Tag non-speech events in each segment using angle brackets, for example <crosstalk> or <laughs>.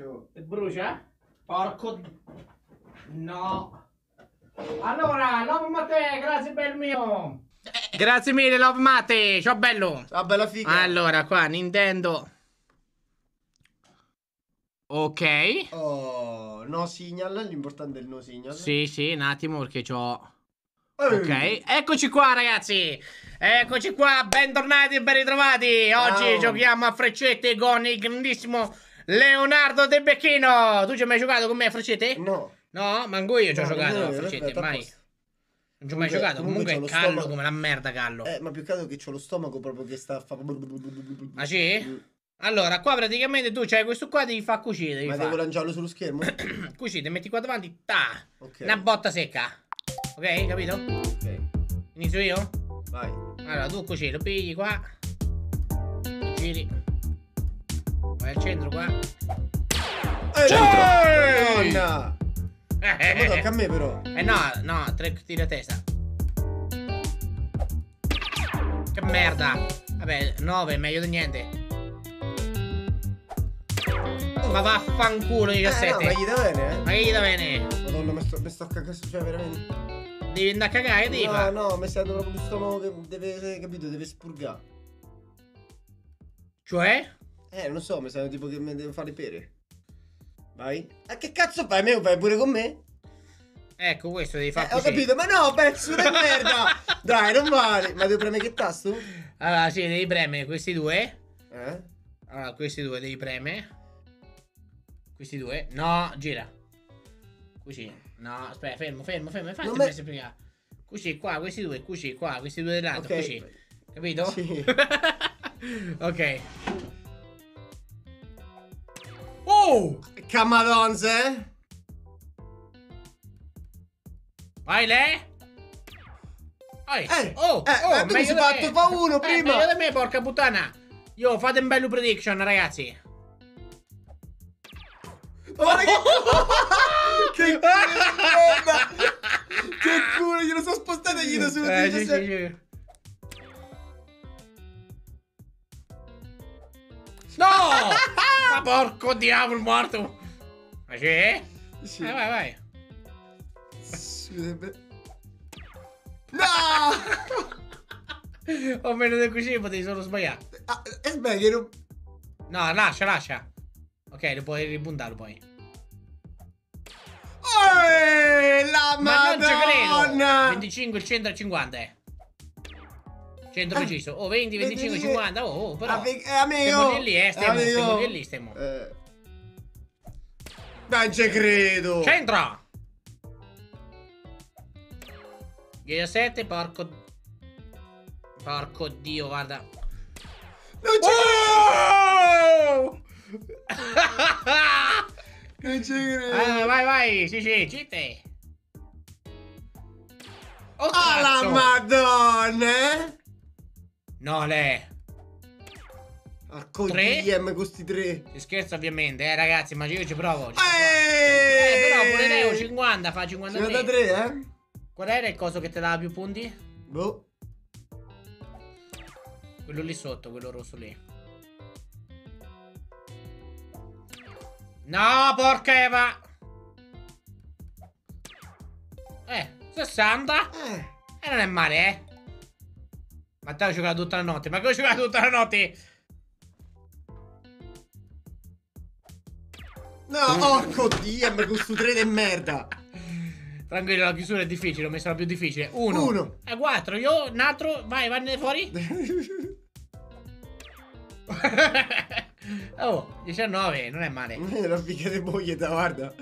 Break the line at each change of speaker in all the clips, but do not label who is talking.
brucio.
Brucia? Porco... No. Allora, Love Matteo, grazie per il mio. Grazie mille, Love Mate. Ciao bello.
Ah, bella figa.
Allora, qua Nintendo. Ok.
Oh, no signal, l'importante è il no signal.
Sì, sì, un attimo perché c'ho... Ok, eccoci qua ragazzi. Eccoci qua, bentornati e ben ritrovati. Oggi
Ciao.
giochiamo a freccette con il grandissimo Leonardo De Becchino. Tu ci hai mai giocato con me a freccette?
No.
No, manco io ci ho
No,
giocato
no,
a
aspetta,
mai. Non ci ho mai
Comunque-
giocato.
comunque
Comunque è callo
stomaco-
come la merda, callo.
Eh, ma più che altro che c'ho lo stomaco proprio che sta fa...
Ah sì? Allora, qua praticamente tu c'hai questo qua, devi far cucire. Devi
Ma
far.
devo lanciarlo sullo schermo? <coughs>
Cucite, metti qua davanti, ta.
Ok.
Una botta secca. Ok, capito?
Ok,
Inizio io?
vai.
Allora, tu lo pigli qua. Giri. Vai al centro qua.
Eh,
Sì!
Madonna! Ma tocca a me però.
Eh no, no, tre tiri a testa. Che merda. Vabbè, 9 è meglio di niente. Ma vaffanculo
Eh, no,
17.
ma gli da bene,
Ma che gli da bene?
eh? Madonna, mi sto, mi sto cagando, cioè veramente.
Devi andare a cagare, devi
No,
fare.
no, mi sta dando proprio lo stomaco che deve, capito, deve spurgare.
Cioè?
Eh, non so, mi sa tipo che mi deve fare pere. Vai. Ma che cazzo fai? Me lo fai pure con me?
Ecco, questo devi fare
Eh, ho capito, ma no, pezzo di merda! <laughs> Dai, non vale. Ma devo premere che tasto?
Allora, sì, devi premere questi due.
Eh?
Allora, questi due devi premere. Questi due. No, gira. Così. No, aspetta, fermo, fermo, fermo. Infatti
me-
prima. Così, qua, questi due, così, qua, questi due del lato,
Ok.
così. Capito?
Sì. <laughs>
ok. Oh!
Camadonze, eh?
Vai, lei?
Eh,
oh,
eh,
oh,
ma tu mi sei fatto
me.
fa uno
Eh,
prima.
meglio di me, porca puttana. Io, fate un bello prediction, ragazzi.
Guarda che... che <laughs> culo! Che culo, glielo sono spostato e gli do solo
Eh, sì,
17.
sì, sì. <laughs> No! <laughs> Ma porco diavolo, morto! Ma c'è?
Sì.
Eh, vai, vai.
Scusa, No! <laughs>
Ho meno del così, potevi solo sbagliare.
Ah, è sbaglio,
No, lascia, lascia. Ok, lo puoi ribuntarlo poi.
Oh, la
Ma non ci credo!
madonna!
25, il centro è 50, eh. Centro
Eh,
preciso. Oh, 20, 25,
25.
50. Oh, oh, però.
Ah, è amico!
Stiamo lì, eh, stiamo, stiamo lì, stiamo.
Eh. Non ci credo!
Centro! 17, porco... Porco dio, guarda.
Non ci
Oh!
Non ci credo! <laughs>
Ah, vai, vai, sì, sì, citte. Oh,
Ah, la madonna! eh?
No, lei.
Ah, con
Tre?
DM con sti tre.
Si scherza ovviamente, eh, ragazzi, ma io ci provo. ci.
Eh,
Eh, però pure ho 50, fa 53.
53, eh?
Qual era il coso che ti dava più punti?
Boh.
Quello lì sotto, quello rosso lì. No, porca Eva! Eh, 60?
Eh.
E non è male, eh. Matteo ha giocato tutta la notte. Ma che ho giocato tutta la notte?
No, porco DM con stu tre di merda.
Tranquillo, la chiusura è difficile. Ho messo la più difficile. Uno.
Uno.
E quattro. Io, un altro. Vai, vai fuori. <laughs> oh, 19. Non è male.
La figa di moglie, da guarda.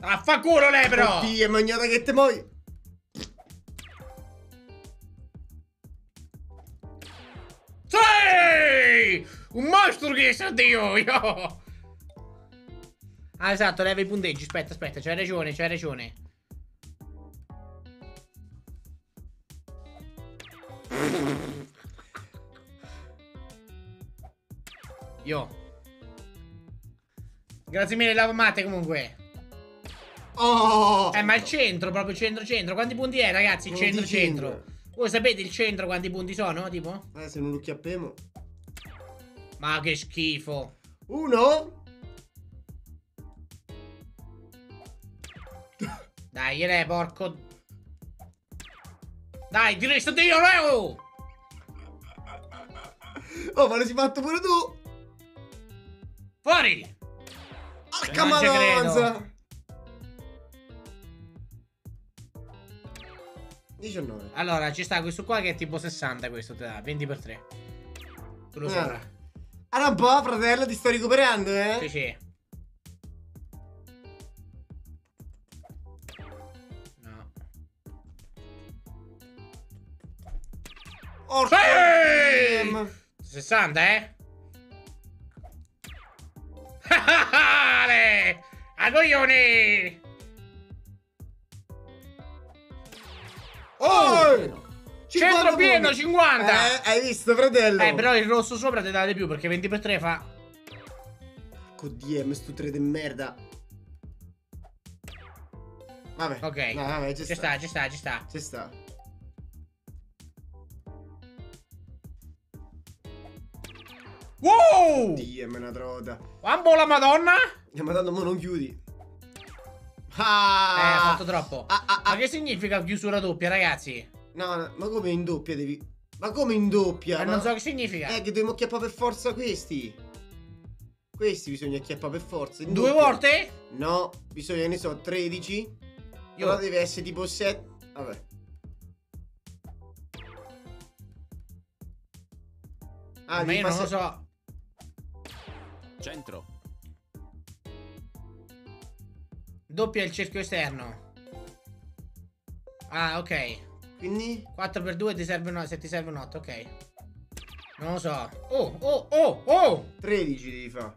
Affanculo lei, però.
Oddio, magnata che te muovi.
Sì! Un mostro che sa Dio! Io! Ah, esatto, leva i punteggi. Aspetta, aspetta, c'hai ragione, c'hai ragione. Io. Grazie mille, lavamate comunque.
Oh!
Eh, ma il centro, proprio centro-centro. Quanti punti è, ragazzi? Il
25.
centro-centro. Voi sapete il centro quanti punti sono, tipo?
Eh, se non lo chiappiamo.
Ma che schifo.
Uno.
Dai, re, porco. Dai, ti resto io, Leo!
Oh, ma l'hai fatto pure tu.
Fuori!
Porca
Non
19.
Allora, ci sta questo qua che è tipo 60 questo te dà, 20 per 3. Tu lo sai.
Allora un po', fratello, ti sto recuperando, eh?
Sì, sì. No. Ehi!
damn.
60, eh? <laughs> Ale! A coglioni!
Oh!
Centro
50
pieno,
punti.
50!
Eh, hai visto, fratello?
Eh, però il rosso sopra ti dà di più perché 20 per 3 fa...
DM, sto 3 di merda. Vabbè.
Ok.
No, vabbè, ci,
Ci sta, ci sta, ci sta.
Ci sta.
Wow!
DM è una trota.
Wambo la madonna!
Eh, ma tanto mo non chiudi.
Eh,
Ah!
ha fatto troppo.
Ah, ah, ah.
Ma che significa chiusura doppia, ragazzi?
No, no, ma come in doppia devi... Ma come in doppia?
Eh,
Ma-
non so che significa.
Eh, che dobbiamo acchiappare per forza questi. Questi bisogna acchiappare per forza. in
Due
doppia.
volte?
No, bisogna, ne so, 13.
Io-
Però deve essere tipo 7. Vabbè. Ah,
Ma io non lo
se-
so.
Centro.
Doppia il cerchio esterno. Ah, ok.
Quindi?
4 per 2 ti serve un, se ti serve un 8, ok. Non lo so. Oh, oh, oh, oh!
13 devi fare.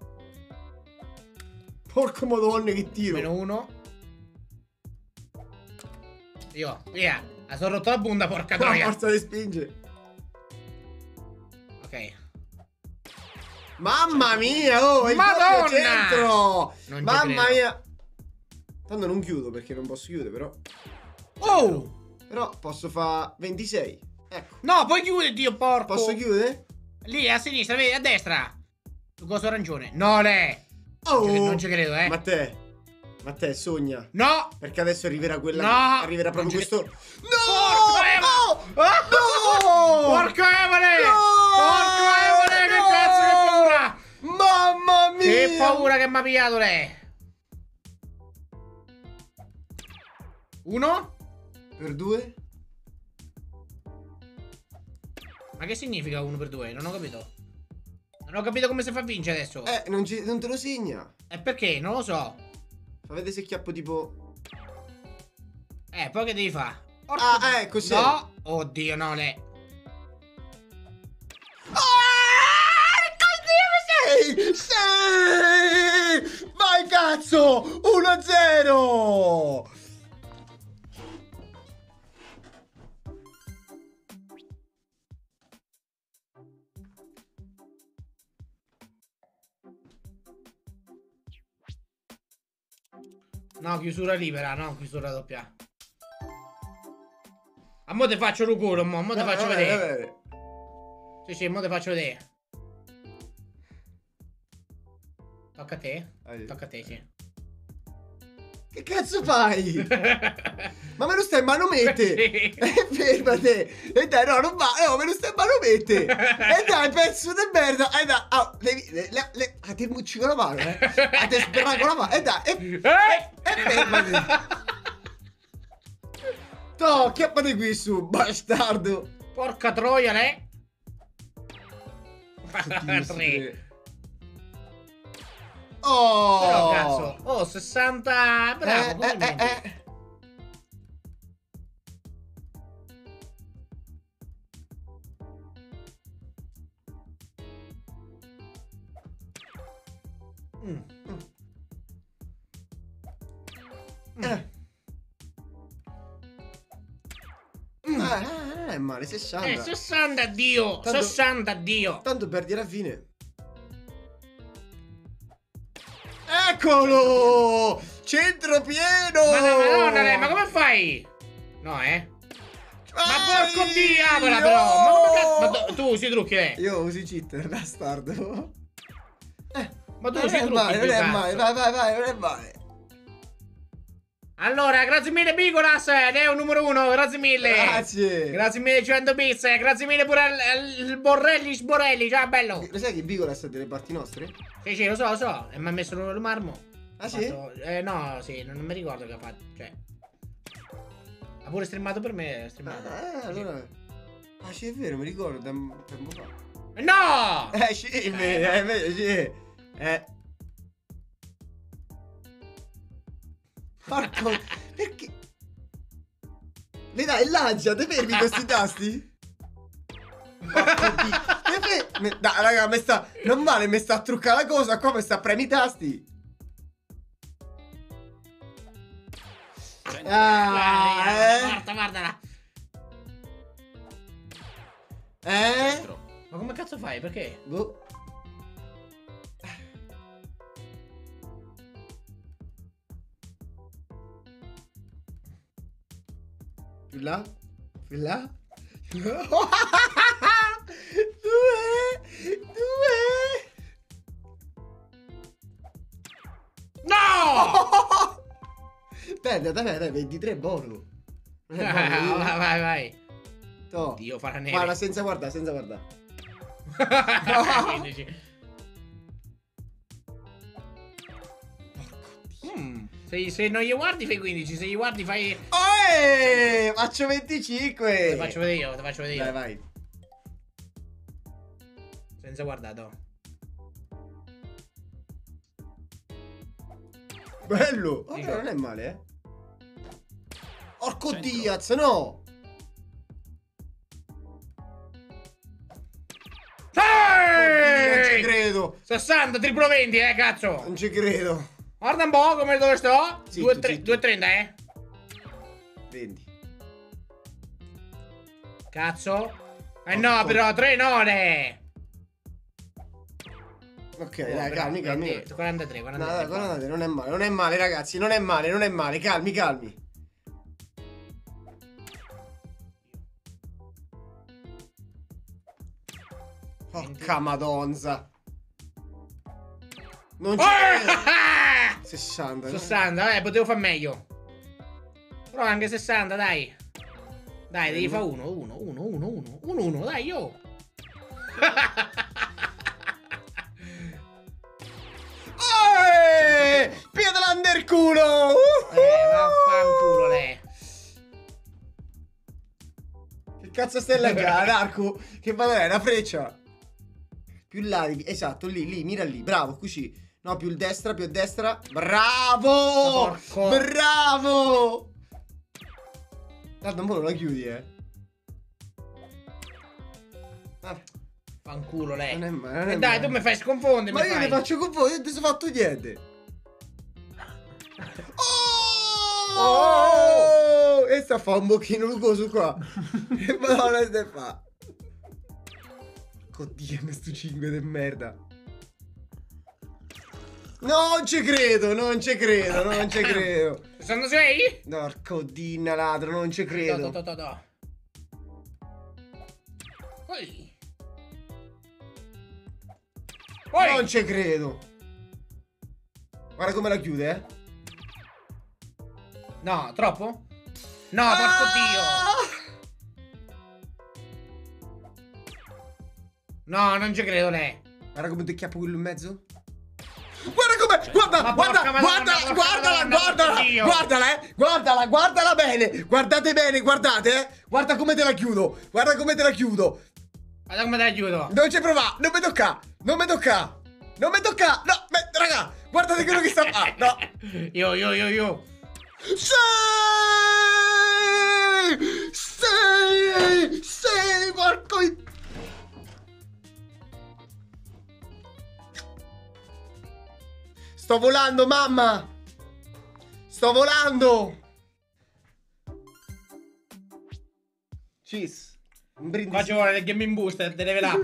Porco madonna che tiro.
Meno 1. Io, via. Ha sono rotto la bunda, porca <laughs>
La
troia.
forza di spinge.
Ok.
Mamma mia, oh, il
Madonna!
Mamma mia. Tanto non chiudo perché non posso chiudere, però.
Oh!
Però posso fare 26. Ecco.
No, poi chiudi, Dio porco.
Posso chiudere?
Lì, a sinistra, vedi, a destra. Su coso arancione. No, le.
Oh!
Non ci credo, eh.
Ma te. Ma te, sogna.
No!
Perché adesso arriverà quella.
No!
Arriverà proprio questo.
Porco
No!
Eva! Ah!
No!
Porco Evole!
No!
Porco Evole, che
No!
cazzo che paura!
Mamma mia!
Che paura che mi ha pigliato lei! Uno?
Per due?
Ma che significa uno per due? Non ho capito. Non ho capito come si fa a vincere adesso.
Eh, non, ci- non te lo segna.
E perché? Non lo so.
Fa vedere se chiappo tipo.
Eh, poi che devi fare?
Ah, eh, così.
No! Oddio, no, le.
Sei! Sei! Vai cazzo! 1-0!
No, chiusura libera, no, chiusura doppia. A mo te faccio il culo, mo, mo te faccio
Vabbè,
vedere.
vabbè.
Sì, sì, mo te faccio vedere. Tocca a te?
Vai.
Tocca a te, sì.
Che cazzo fai? <laughs> Ma me lo stai in manomette!
Sì. <laughs>
Eh, fermate! E dai, no, non va! No, me lo stai in manomette! E dai, pezzo di merda! E dai, oh, devi... Le, le, le, ah, ti mucci con la mano, eh! Ah, ti sberrai con la mano! E dai, e,
Eh!
e fermati! No, chiappati qui su, bastardo!
Porca troia,
sti
Tre.
Oh!
Però cazzo. Oh, 60. Bravo,
Eh, eh, eh, eh.
Mm.
Eh.
Mm.
Ah, ah, non è male, 60.
Eh, 60 Dio.
Tanto-
60 Dio.
Tanto perdi alla fine. Eccolo! Centro pieno!
Ma no, madonna, lei, ma come fai? No, eh? Ma porco diavola, però! Ma come cazzo? Ma tu, tu si trucchi, eh?
Io usi cheater, bastardo.
Ma tu
non è
trucchi
male, non è male, vai, vai, vai, non è male.
Allora, grazie mille ed è un numero uno, grazie mille.
Grazie.
Grazie mille 100 bits, grazie mille pure al, al Borrelli Sborelli, ciao bello.
Lo sai che Bigola sta delle parti nostre?
Sì, sì, lo so, lo so, e mi ha messo il marmo.
Ah sì?
fatto- Eh, no, sì, non, non mi ricordo che ha fatto, cioè... Ha pure streamato per me, streamato.
Ah, allora... Ah sì, è vero, mi ricordo, da un tempo fa.
No!
Eh sì, è vero, è vero, sì. Eh. Porco... <laughs> Perché... Le dai l'ansia, te fermi questi tasti? <laughs> Porco di... Dai, raga, mi sta... Non vale, mi sta a truccare la cosa, qua mi sta a premi i tasti. Ah, eh?
Guarda, guardala.
Eh?
Ma come cazzo fai? Perché?
Boh. Più là? Più là? Due! Due!
No!
Dai, dai, dai, dai, 23 buono. Non è
vai, vai, vai,
to.
Dio farà neve.
Guarda, senza guardare, senza guardare. <laughs>
Se, se non gli guardi fai 15, se gli guardi fai...
Oh, faccio 25.
Te faccio vedere io, te faccio vedere io.
Dai, vai.
Senza guardato.
Bello.
Dico.
Vabbè, non è male, eh. Orco
Centro.
Diaz, no. Non ci
Ehi!
credo.
60, triplo 20, eh, cazzo.
Non ci credo.
Guarda un po' come dove sto.
Zitto,
2,30,
zitto.
2,30, eh.
20.
Cazzo. Eh no, però 3 none.
Ok,
Oh,
dai, calmi, calmi.
20, 43,
No,
43.
dai, guardate, non è male, non è male, ragazzi, non è male, non è male. Calmi, calmi. Porca madonza. Non c'è...
Oh! <laughs>
60. no?
60, eh, potevo far meglio. Però anche 60, dai. Dai, devi fare 1, 1, 1, 1, 1, 1, 1, dai, <laughs> io.
Eh, Piedrander culo!
Eh, vaffanculo lei.
Che cazzo stai laggando, Arco? Che vale è una freccia? Più devi- esatto, lì, lì, mira lì, bravo, così. No, più il destra, più a destra. Bravo!
Porco.
Bravo! Guarda, un po' non la chiudi, eh. Vabbè,
Fanculo lei.
non è male, non è
E dai,
male.
tu mi fai confondere.
Ma io
fai.
ne faccio con voi, non ti sono fatto niente. Oh!
Oh!
E sta a fare un bocchino lucoso qua. <laughs> Che madonna stai fa? Oddio, questo 5 di merda. Non ci credo, non ci credo, non ci credo. <laughs>
Sono sei?
Porco dinna ladro, non ci credo.
To, to, to, to. Poi. Poi.
Non ci credo. Guarda come la chiude, eh.
No, troppo? No, porco dio. No, non ci credo lei.
Guarda come ti chiappo quello in mezzo. Guarda come, guarda, guarda, guarda, guardala, guardala,
Dio.
guardala, eh, guardala, guardala bene, guardate bene, guardate, eh, guarda come te la chiudo, guarda come te la chiudo,
Guarda come te la chiudo.
non ci prova, non mi tocca, non mi tocca, non mi tocca, no, me- raga, guardate quello che sta, ah, no, <laughs>
Io, io, io, io.
sei, Sto volando, mamma! Sto volando! Cheese. Un brindisi.
Qua ci vuole il gaming booster delle level up.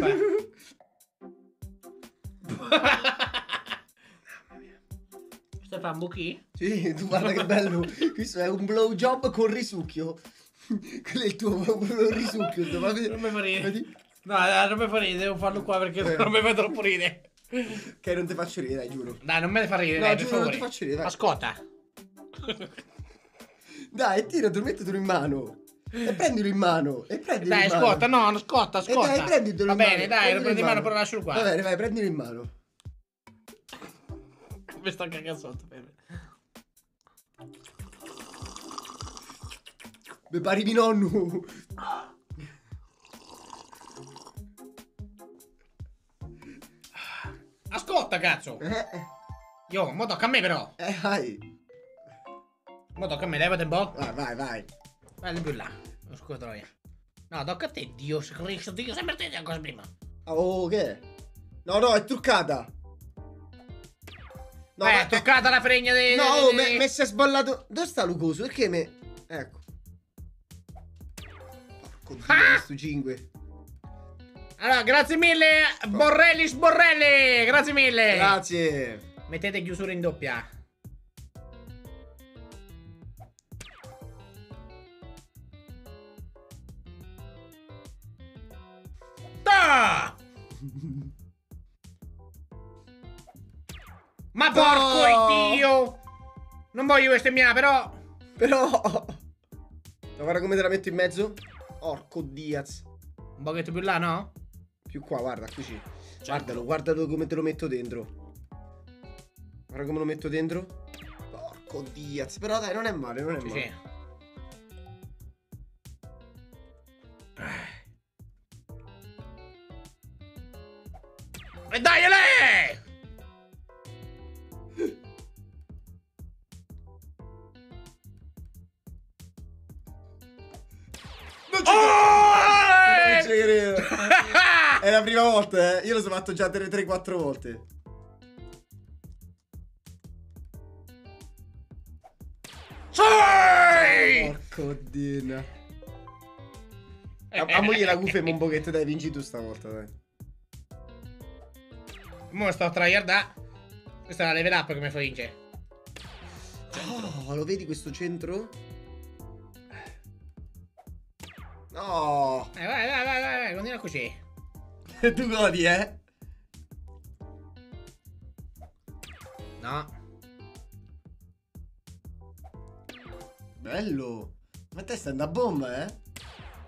<laughs> Questo fa un buchi?
Sì, tu guarda che bello. Questo è un blowjob con risucchio. Quello è il tuo risucchio. <laughs>
Non mi fa ridere. No, no, non mi fa ridere, devo farlo qua perché
Eh.
non mi fa troppo ridere. <laughs>
Che non ti faccio ridere, dai, giuro.
Dai, non me ne fa ridere,
No,
dai,
giuro, non ti faccio ridere, <laughs> dai.
Ascolta.
Dai, tiratelo, mettetelo in mano. E prendilo in mano. E prendilo
Dai,
in mano.
ascolta, no, ascolta,
E
ascolta.
dai, prenditelo
Va
in
bene,
mano.
dai, lo prendi in mano, però lascialo qua.
Va bene, vai, prendilo in mano. <laughs>
Mi sta cagando sotto, Pepe.
Mi pari di nonno.
Ascolta, cazzo.
Eh, eh,
Io, mo tocca a me però.
eh, vai.
Mo tocca a me, levate un po'.
Vai, vai, vai.
Vai più là. Lo scudo troia. No, tocca a te, Dio Cristo, Dio sempre te cosa prima.
Oh, che è? No, no, è truccata. No,
eh,
ma-
toccata la fregna di...
No,
di-
me, me si è sballato. Dove sta Lucoso? Perché me. Ecco. Porco dio,
Ah!
questo 5.
Allora, grazie mille, Borrelli Sborrelli, grazie mille.
Grazie.
Mettete chiusura in doppia. Da! Ma porco
No!
Dio! Non voglio bestemmiare, però...
Però. Ma guarda come te la metto in mezzo. Porco Diaz.
Un pochetto più là, no?
Più qua, guarda, così. Guardalo, guardalo come te lo metto dentro. Guarda come lo metto dentro. Porco Diaz. Però dai, non è male, non è male.
sì. E dai, lei!
Lo so fatto già 3-4 volte.
Sì!
Porco Dio. A, a <laughs> moglie la gufema un pochetto, dai, vinci tu stavolta, dai.
Mo sto a tryhardà. Questa è la level up fa vincere.
Oh, lo vedi questo centro? No!
Eh, vai, vai, vai, vai, vai, continua così. <laughs>
tu godi, eh?
No.
Bello! Ma te stai andando a bomba, eh?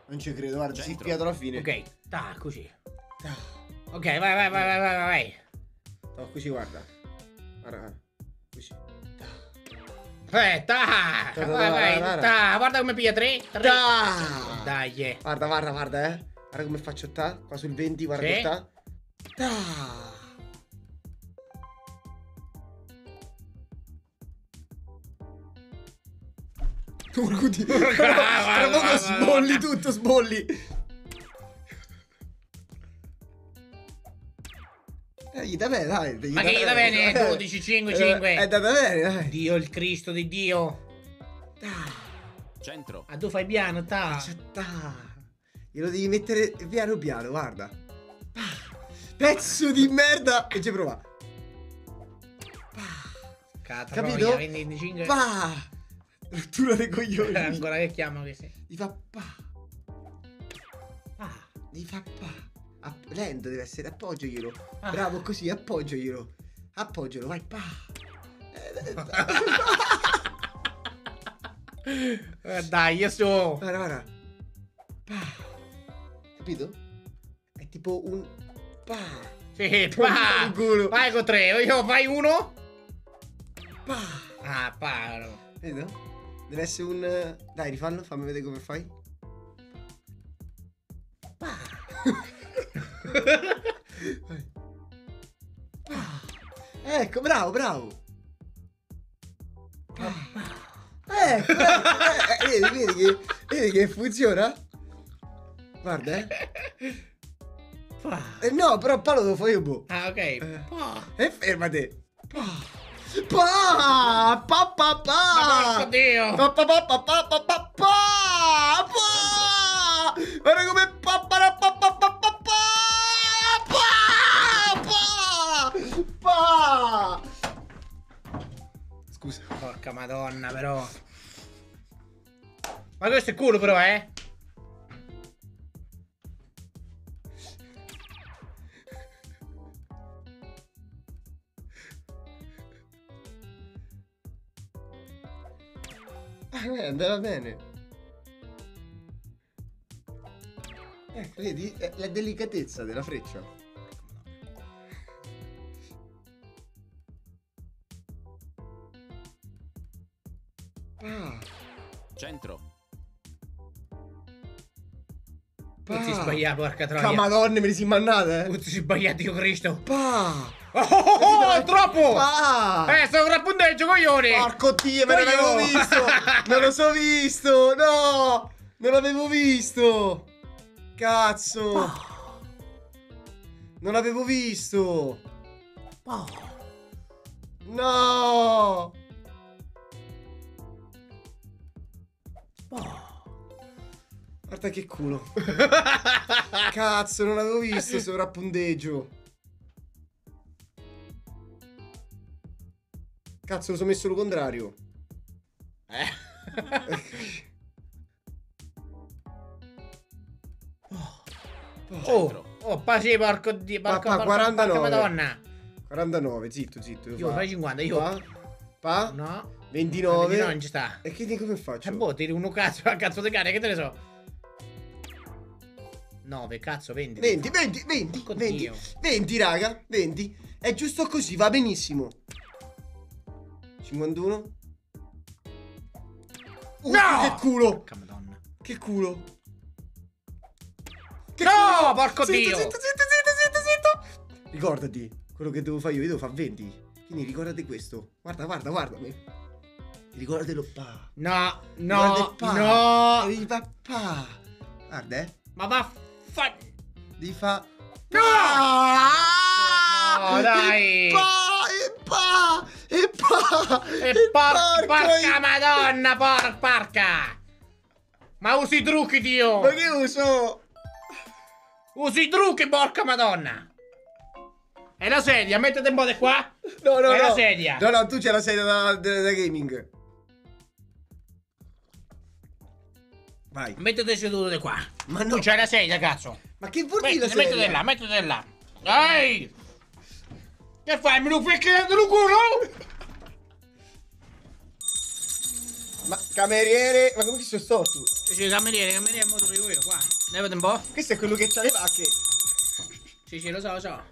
Non ci credo, guarda, si spiato alla fine.
Ok, ta, così.
Ah,
Ok, vai, vai, vai, vai, vai, vai.
No, così, guarda. Guarda, guarda. Così.
Aspetta,
Ta,
vai, vai,
ta,
guarda come piglia 3, 3.
Ta!
Dai, eh.
Guarda, guarda, guarda, eh. Guarda come faccio ta. Qua sul 20, guarda
Sì.
ta. Ta! Porco dio. <laughs> Tra
guarda,
poco
guarda,
sbolli
guarda.
tutto, sbolli. Eh, gli da bene, dai. gli
Ma che gli da bene? 12, 5, 5.
Eh, È andata bene, dai.
Dio il Cristo di Dio.
Centro.
Ah, tu fai piano, ta.
C'è ta. Glielo devi mettere piano piano, guarda. Pezzo di merda. E ci prova.
Cazzo,
Capito?
25.
Pa! Rottura dei coglioni.
Ancora che chiamo che sei.
Gli fa pa.
Ah.
Gli fa pa. App- lento deve essere, appoggiaglielo.
Ah.
Bravo, così, appoggiaglielo. Appoggialo, vai, pa. Eh,
Eh, dai, io su.
Guarda, guarda. Pa. Capito? È tipo un pa.
Sì, pa. Vai con tre. Io fai uno.
Pa.
Ah, paro.
Vedo? Deve essere un... Dai, rifallo, fammi vedere come fai. Pa. <laughs> Pa. Ecco, bravo, bravo. Pa. Ecco, ecco, eh, eh, vedi, vedi che, vedi che funziona? Guarda, eh. <laughs> eh no, però palo lo fa io, boh.
Ah, ok.
Eh. E eh, fermate. Pa! Pa pa pa!
Porco Dio!
Pa pa pa pa pa pa pa pa! Pa! Guarda come pa pa pa pa pa pa pa! Pa! Pa! Scusa.
Porca madonna, però. Ma questo è culo, però, eh?
Eh, andava bene. Eh, vedi? È la delicatezza della freccia. Ah,
Centro.
Non si sbaglia, porca troia.
Madonna, me ne si mannate, eh?
Non si sbaglia, Dio Cristo.
Pa!
Oh, oh, oh, oh, è troppo!
Pa!
Eh, sono un punteggio, coglioni!
Porco dio, me l'avevo visto! Non lo so visto! No! Non l'avevo visto! <laughs> Cazzo! Non l'avevo visto! No! Guarda che culo. Cazzo, non l'avevo visto sovrappunteggio. Cazzo, lo sono messo lo contrario.
Eh. Oh, oh, pa sì, porco
Pa-
porco,
pa,
porco,
49.
porca madonna.
49, zitto, zitto.
Io
fa.
fai 50, io.
Pa, pa,
No.
29.
No, non ci sta.
E che come faccio?
Eh, boh, tiri uno cazzo a cazzo di cane, che te ne so. 9, cazzo, 20.
20, 20, 20,
Porco
20,
Dio.
20, raga, 20. È giusto così, va benissimo. 51. Uh,
No!
Che culo! Che culo! Che
No, porco
zitto,
Dio!
Zitto, zitto, zitto, zitto, zitto! Ricordati, quello che devo fare io, io devo fare 20. Quindi ricordati questo. Guarda, guarda, guardami. Ricordatelo pa.
No, no,
il pa.
no.
Devi fa pa. Guarda, eh.
Ma va fa...
Devi fa...
No! No, dai!
Pa! E pa! E pa!
E por- porca madonna, por- porca! Ma usi i trucchi, Dio!
Ma che uso?
Usi i trucchi, porca madonna! E la sedia, mettete un po' di qua.
No, no,
È
no.
la sedia.
No, no, tu c'è la sedia da, da- da gaming. Vai.
Mettete seduto di qua.
Ma no.
Tu c'hai la sedia, cazzo.
Ma che vuol dire la sedia?
mettete là, mettete là. Ehi! Che fai? Me lo fai chiedere il culo?
Ma cameriere, ma come che sono storto?
Sì, cameriere, cameriere, mo lo dico io, qua. Levate un po'.
Questo è quello che c'ha le vacche.
Sì, sì, lo so, lo so.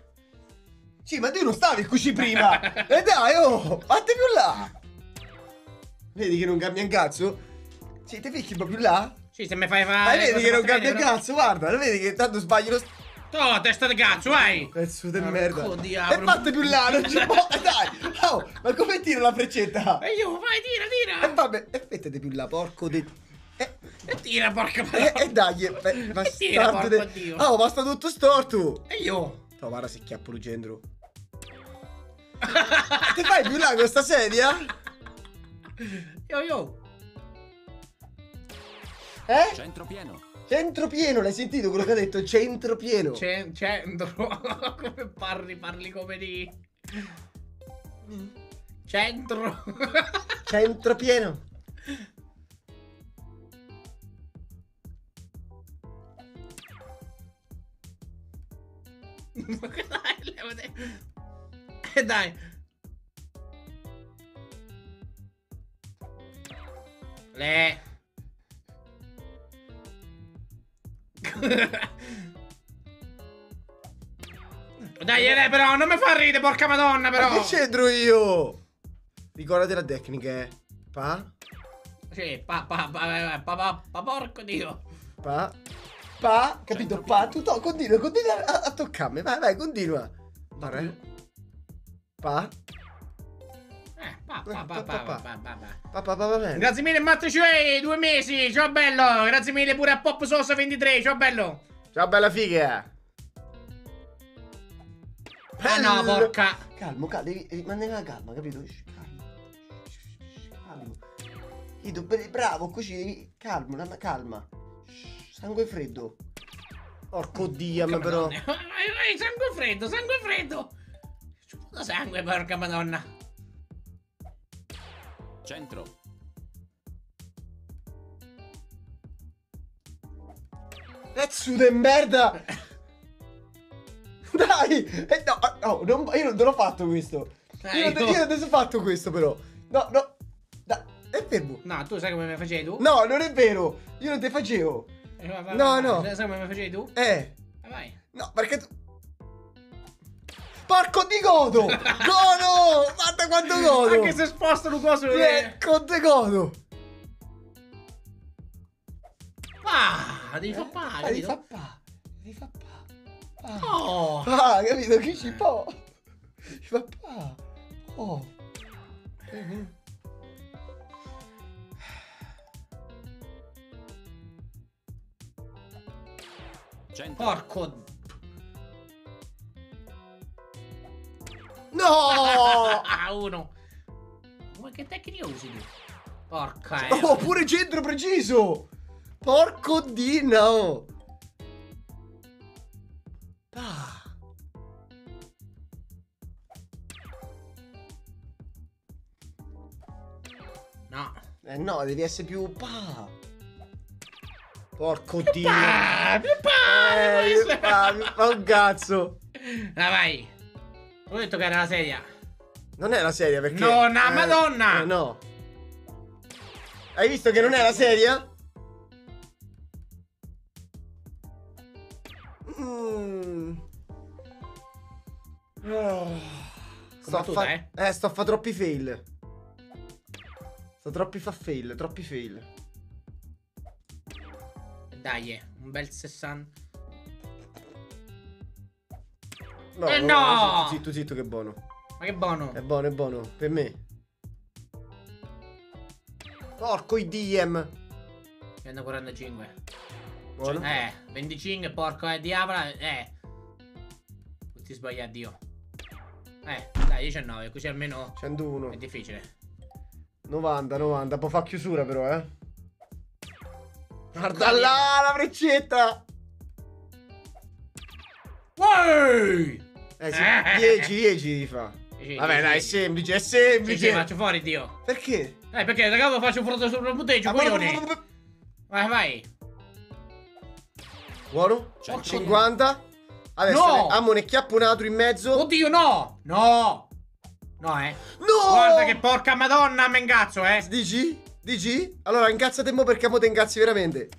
Sì, ma tu non stavi così prima. e dai, oh, fate più là. Vedi che non cambia un cazzo? Sì, te picchi un po' più là?
Sì, se mi fai
Ma
fare...
vedi
cose
che non cambia un cazzo, guarda, lo vedi che tanto sbaglio lo...
Oh, testa di cazzo, vai!
Pezzo di merda.
diavolo.
E fate più là, non ci <laughs> può. Dai, oh, ma come tiro la freccetta?
E io, vai, tira,
E
tira!
vabbè, e mettete più là, porco de... E,
E tira, porca
e,
madonna!
e dai, e, e,
tira, porco
de...
Dio.
Oh, ma sta tutto storto.
E io?
Oh, guarda se chiappo lo gendro. <laughs> Ti fai più là con sta sedia?
Io, io!
Eh?
Centro pieno.
Centro pieno, l'hai sentito quello che ha detto? Centro pieno.
C'è, centro. <laughs> come parli, parli come di... Centro. <laughs>
Centro pieno.
dai, levate. E dai. Le. <laughs> Dai, eh, però, non mi fa ridere, porca madonna,
Ma
però.
che c'entro io? Ricordati la tecnica, eh. Pa,
Sì, pa, pa, pa, pa, pa, pa, porco dio.
pa, pa, capito? Pa, tu to- continua, continua a, a toccarmi. Vai, vai, continua. Eh. Pa,
Grazie mille Matt Cioè, due mesi, ciao bello. Grazie mille pure a Pop Sosa 23, ciao bello.
Ciao, bella figa.
Ah no, porca.
Calmo, calmo, devi, mantenere la calma, capito? Calmo. Calmo. Ido, bra- bravo, così, devi... Calma. Shh, Sangue freddo. Porco dio, ma però... <laughs>
Sangue freddo, sangue freddo. Sangue, porca madonna.
Centro.
Pezzo di merda! <laughs> Dai! Eh, no, ah, no, non- io non te l'ho fatto questo.
Eh,
Io, non te-
io-
non l'ho fatto questo, però. No, no. Da- Stai fermo.
No, tu sai come me facevi tu?
No, non è vero. Io non te facevo.
Eh, vai, vai,
No,
vai,
no.
Sai come me facevi tu?
Eh.
Vai, vai.
No, perché tu... Porco di godo! Godo! Guarda quanto godo!
Anche se spostano cose.
Eh, con te godo!
Ah, devi far
Eh,
pa,
devi
capito?
fa pa. Devi fa pa. Pa.
Oh.
Pa, capito? Chi ci po? Ci fa pa. Oh. Eh.
Porco.
No! <laughs>
Ah, uno. Ma che tecnica usi tu? Porca. eh.
Oh, pure centro preciso! Porco di no! Pa.
No.
Eh no, devi essere più pa. Porco dio.
Ah, più pa,
Eh,
più
più
pa.
pa, più pa un cazzo.
Ah, vai. Ho detto che era la sedia.
Non è la seria perché...
Nonna,
eh,
madonna!
eh, no. Hai visto che non è la seria? Mm. Oh. Sto a fa...
eh?
eh, sto a fa troppi fail. Sto troppi fa fail, troppi fail.
Dai, un bel 60.
No,
Eh,
no! Zitto, zitto, zitto, che buono.
Ma che buono.
È buono, è buono. Per me. Porco i DM.
145.
Buono.
Eh, 25, porco, eh, diavola. Eh. Tutti sbagliati, Dio. Eh, dai, 19, così almeno
101.
è difficile.
90, 90. Può fare chiusura però, eh. Guarda là la freccetta.
Ueeeh!
Eh sì, 10, 10 di fa.
Sì,
Vabbè,
sì,
dai, è
sì.
semplice, è
Sì,
semplice.
sì, faccio fuori, Dio.
Perché?
Eh, perché da capo faccio frutto sopra il punteggio,
Ah,
coglione. Vai, vai.
Buono?
Cento.
50. Adesso
No!
amo ne chiappo un altro in mezzo.
Oddio, no! No! No, eh.
No!
Guarda che porca madonna, me ingazzo, eh.
Dici? Dici? Allora incazzate mo perché mo te incazzi veramente.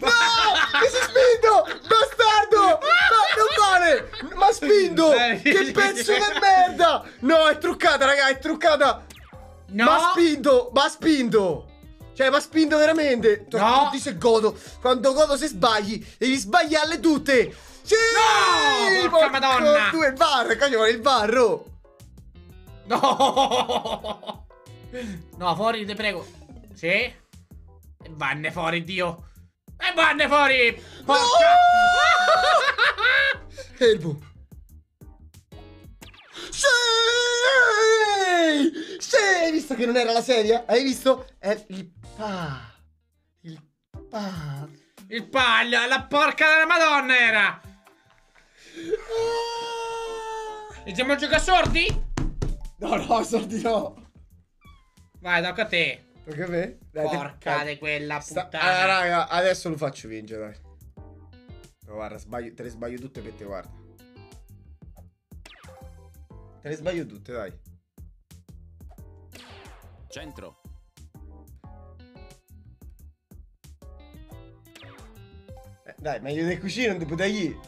No! Mi sei spinto! Bastardo! Ma non vale! Ma spinto! <laughs> Che pezzo di merda! No, è truccata, raga, è truccata!
No!
Ma ha spinto! Ma ha spinto! Cioè, ma ha spinto veramente! Tu-
No.
Tu se godo! Quando godo se sbagli, devi sbagliarle tutte! Sì!
No, porca Madonna!
Tu il bar, vuole il barro!
No! <laughs> No, fuori, ti prego. Sì? Vanne fuori, Dio. E vanne fuori! Porca!
Erbo. Sì! Sì! Hai visto che non era la sedia? Hai visto? È il pa. Il pa.
Il paglio, la porca della madonna era! Iniziamo a giocare a sordi?
No, no, sordi no.
Vai, tocca a te.
A me? Dai, te-
Porca
dai.
di quella
Sta-
puttana.
Ah, raga, adesso lo faccio vincere, dai. No, guarda, sbaglio, te le sbaglio tutte per te, guarda. Te le sbaglio tutte, dai.
Centro.
Eh, dai, meglio del cucino, non ti puoi
Porca.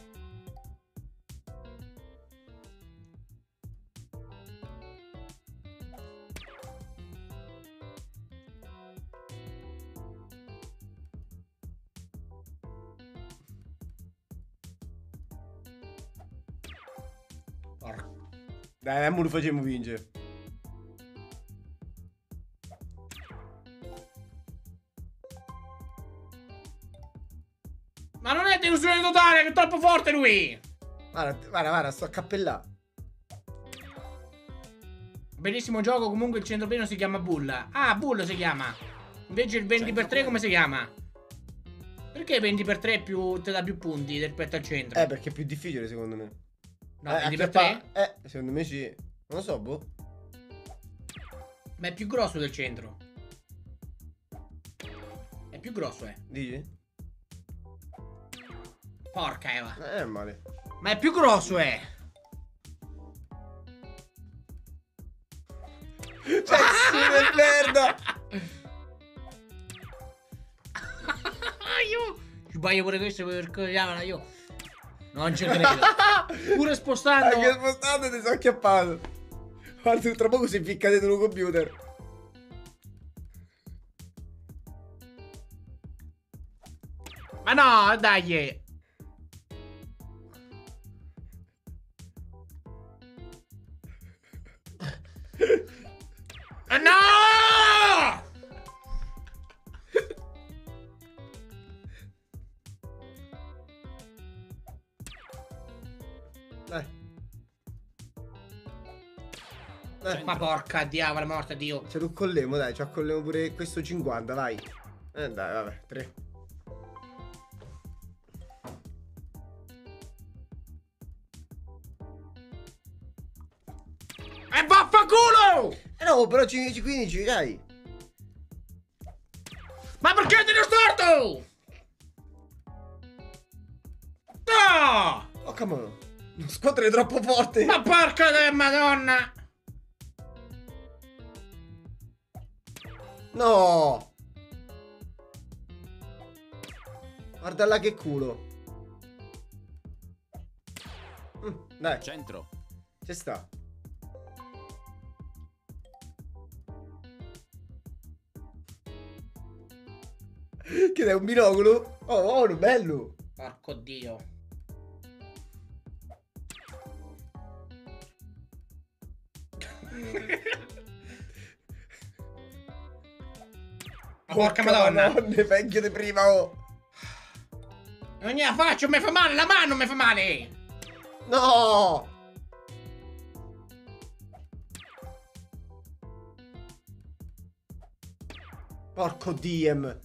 Mo lo facciamo vincere.
Ma non è delusione totale, che è troppo forte lui!
Guarda, guarda, guarda, sto a cappellare.
Bellissimo gioco, comunque il centropieno si chiama Bull. Ah, Bull si chiama. Invece il 20x3 come si chiama? Perché 20x3 è più, te dà più punti rispetto al centro?
Eh, perché è più difficile secondo me.
No,
eh,
è
di per tre? Eh, secondo me sì. Non lo so, boh.
Ma è più grosso del centro. È più grosso, eh.
Dici?
Porca Eva.
Eh, è male.
Ma è più grosso, eh.
Cioè, si <laughs> merda. io...
Ci sbaglio pure questo perché... Io... Non ci credo. Pure spostando.
Anche spostando ti sono acchiappato. Guarda, tra poco si ficca dentro un computer.
Ma no, dai. Ma porca diavola, morta Dio.
Ce lo collemo, dai, ci accollemo pure questo 50, vai. Eh dai, vabbè, 3.
E vaffanculo!
Eh no, però 15 15, dai.
Ma perché ti storto? No!
Oh, come on. Non squadre troppo forte.
Ma porca de madonna!
No. Guarda là che culo. Mm, dai,
Centro.
ci sta. <laughs> Che è un binocolo? Oh, oh, bello.
Porco dio. <laughs> Ma porca madonna!
Madonna, peggio di prima, oh.
Non gliela faccio, mi fa male, la mano mi fa male!
No! Porco diem.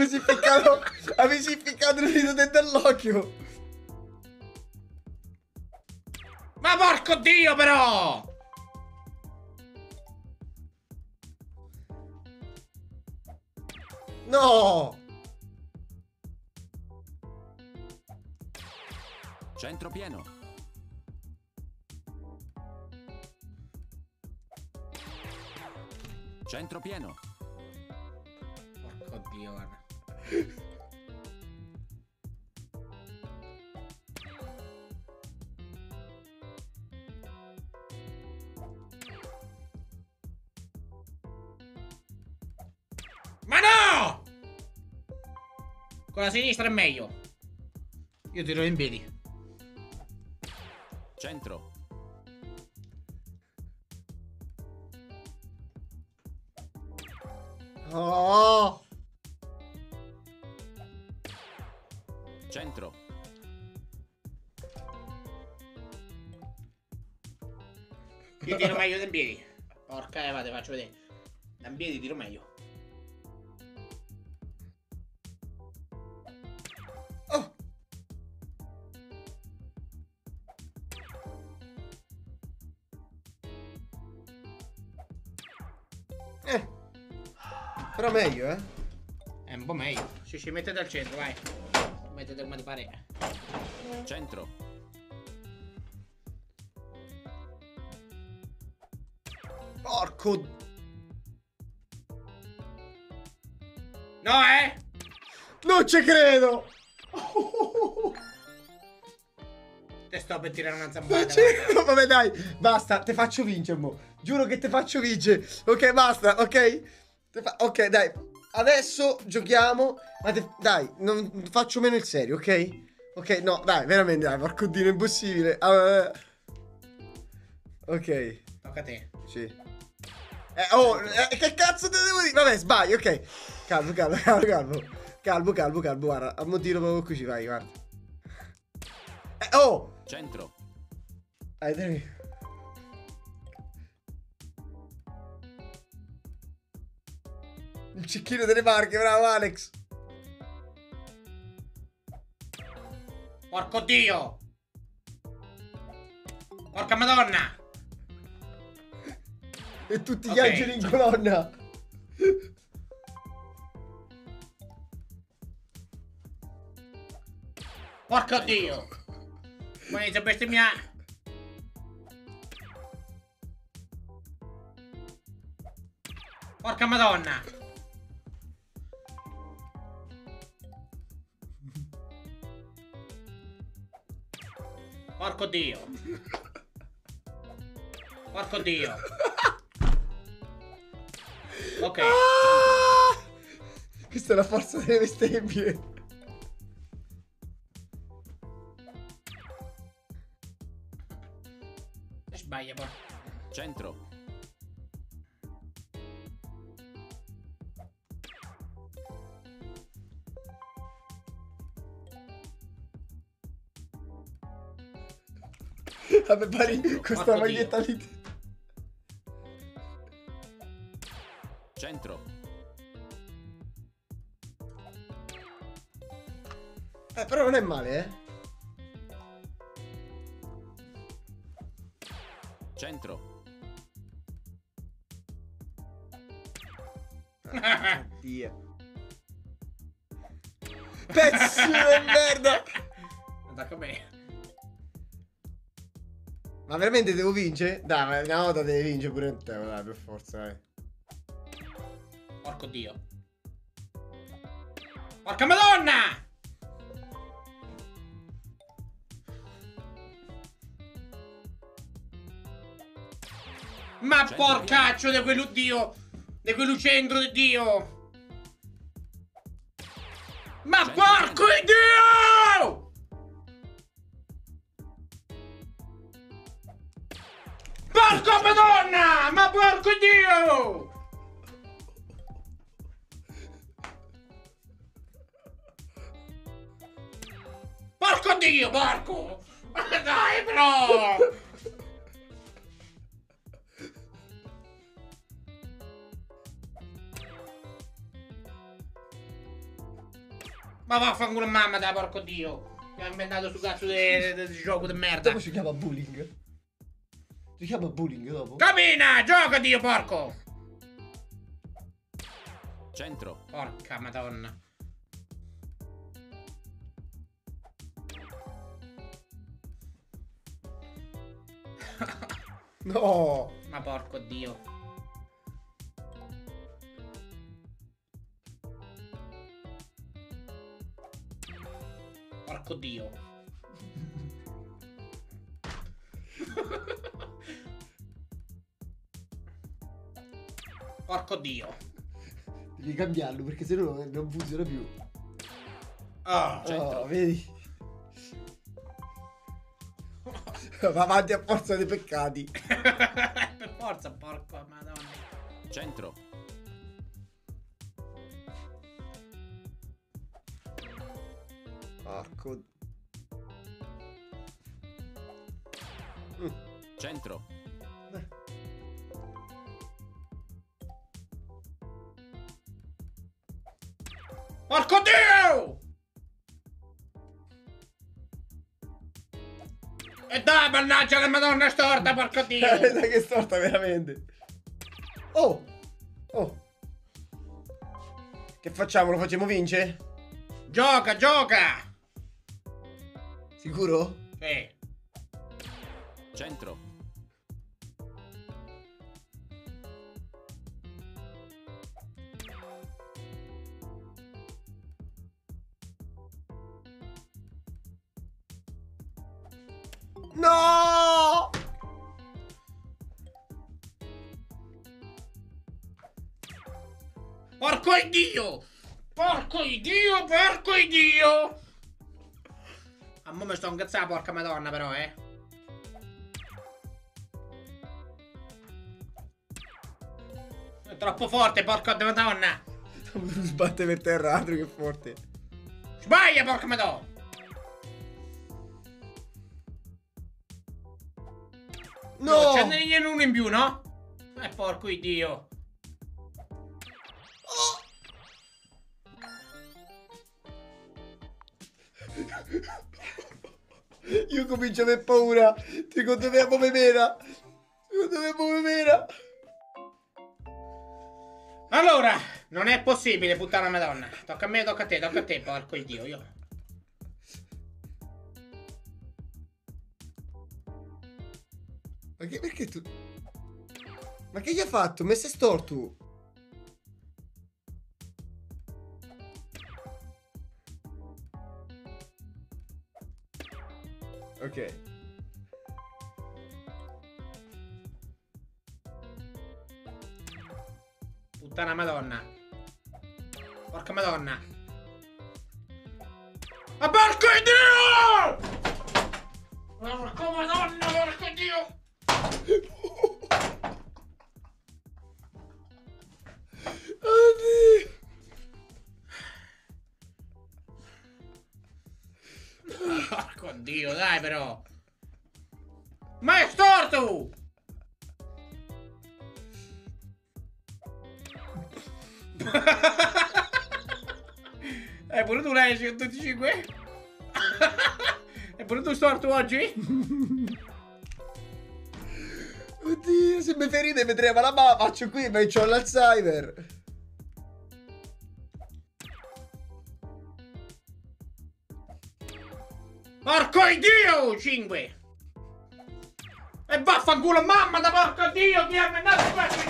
È ficcato. Mi si è ficcato il dito dentro all'occhio.
Ma porco dio però!
No!
Centro pieno. Centro pieno.
Porco dio, guarda. Ma no! Con la sinistra è meglio. Io tiro in piedi.
Centro.
Oh!
Centro.
Io tiro meglio da in piedi. Porca Eva, te faccio vedere. Da in piedi tiro meglio.
Oh! Eh. Però meglio, eh.
È un po' meglio. Ci ci mettete al centro, vai. Mettete come ti pare.
Centro.
Porco.
No, eh?
Non ci credo!
Te sto per tirare una zambata.
credo! Vabbè, dai, basta, te faccio vincere, mo. Giuro che te faccio vincere. Ok, basta, ok? Fa- Ok, dai. Adesso giochiamo. Ma te- dai, non faccio meno il serio, ok? Ok, no, dai, veramente, dai, porco dio, è impossibile. Ah, ok,
Tocca a te.
sì. Eh, oh, eh, che cazzo te devo dire? Vabbè, sbaglio, ok. Calmo, calmo, calmo, calmo. Calmo, calmo, calmo, guarda, a mo' tiro proprio così, vai, guarda. Eh, oh!
Centro.
Dai, dai. Il cecchino delle marche, bravo Alex.
Porco dio! Porca madonna!
E tutti gli angeli in colonna.
Porco dio! Ma inizia a bestemmiare! Porca madonna! Porco dio! Porco dio! Ok,
Ah! Questa è la forza delle bestemmie.
sbaglia poi.
Centro.
Vabbè, pari questa maglietta lì. Veramente devo vincere? Dai, ma una volta devi vincere pure te, dai, per forza, dai.
Porco dio. Porca madonna! Ma porcaccio di quell'uddio! Di quell'ucendro di Dio! Dai, porco Dio! Mi ha inventato su cazzo del de, de gioco di merda!
Dopo si chiama bullying. Si chiama bullying dopo.
Cammina! Gioca, Dio, porco!
Centro.
Porca madonna!
No.
Ma porco Dio! Porco Dio! Porco Dio!
Devi cambiarlo perché sennò non funziona più.
Ah,
Centro.
Oh, vedi? Va avanti a forza dei peccati. <laughs>
per forza, porco madonna.
Centro.
Storta, porco <laughs> Dio!
Guarda che storta veramente. Oh. Oh. Che facciamo? Lo facciamo vincere?
Gioca, gioca!
Sicuro?
Porco Dio! Porco Dio, porco Dio! A mo' mi sto incazzando, porca madonna, però, eh. È troppo forte, porca madonna! <laughs>
Sbatte per terra, altro che forte.
Sbaglia, porca madonna!
No!
Ce n'è uno in più, no? Eh, porco Dio!
Comincio a avere paura. Mera. Secondo me è come mera.
Allora, non è possibile, puttana madonna. Tocca a me, tocca a te, tocca a te, porco il dio, io.
Ma che, perché tu... Ma che gli ha fatto? Messo storto.
Puttana madonna. Porca madonna. Ma porco dio! Porca madonna, porco dio! 185? <laughs> È pronto storto oggi? <laughs>
Oddio, se mi ferite vedremo la mamma. Faccio qui, ma c'ho l'Alzheimer.
Porco Dio! 5. E vaffanculo, mamma da porco Dio, mi ha mandato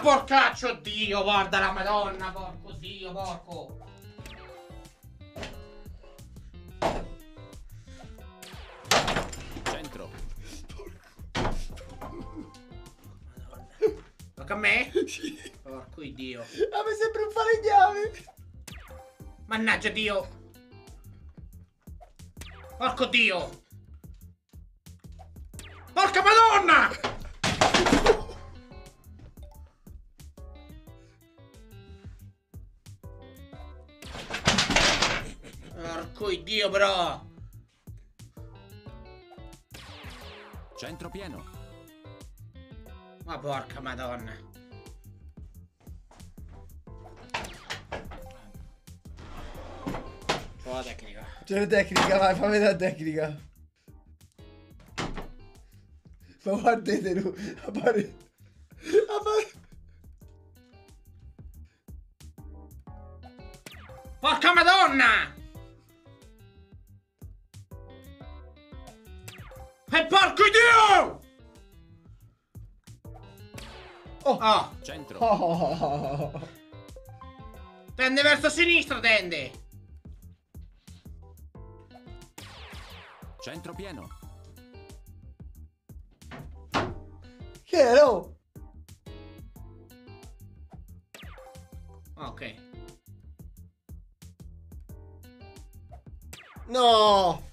porcaccio dio, guarda la madonna, porco dio, porco!
Centro.
Tocca a me? Porco dio.
Ah, mi sembra un falegname.
Mannaggia dio! Porco dio! Porca madonna! Porco dio però!
Centro pieno.
Ma porca madonna! Oh, la tecnica.
C'è la tecnica, vai, fammi la tecnica. Ma guardate lui, appare... appare...
Porca madonna! E porco dio!
Oh.
Oh,
Centro.
Oh.
tende verso sinistra, tende!
Centro pieno.
Che era? oh?
Ok.
No!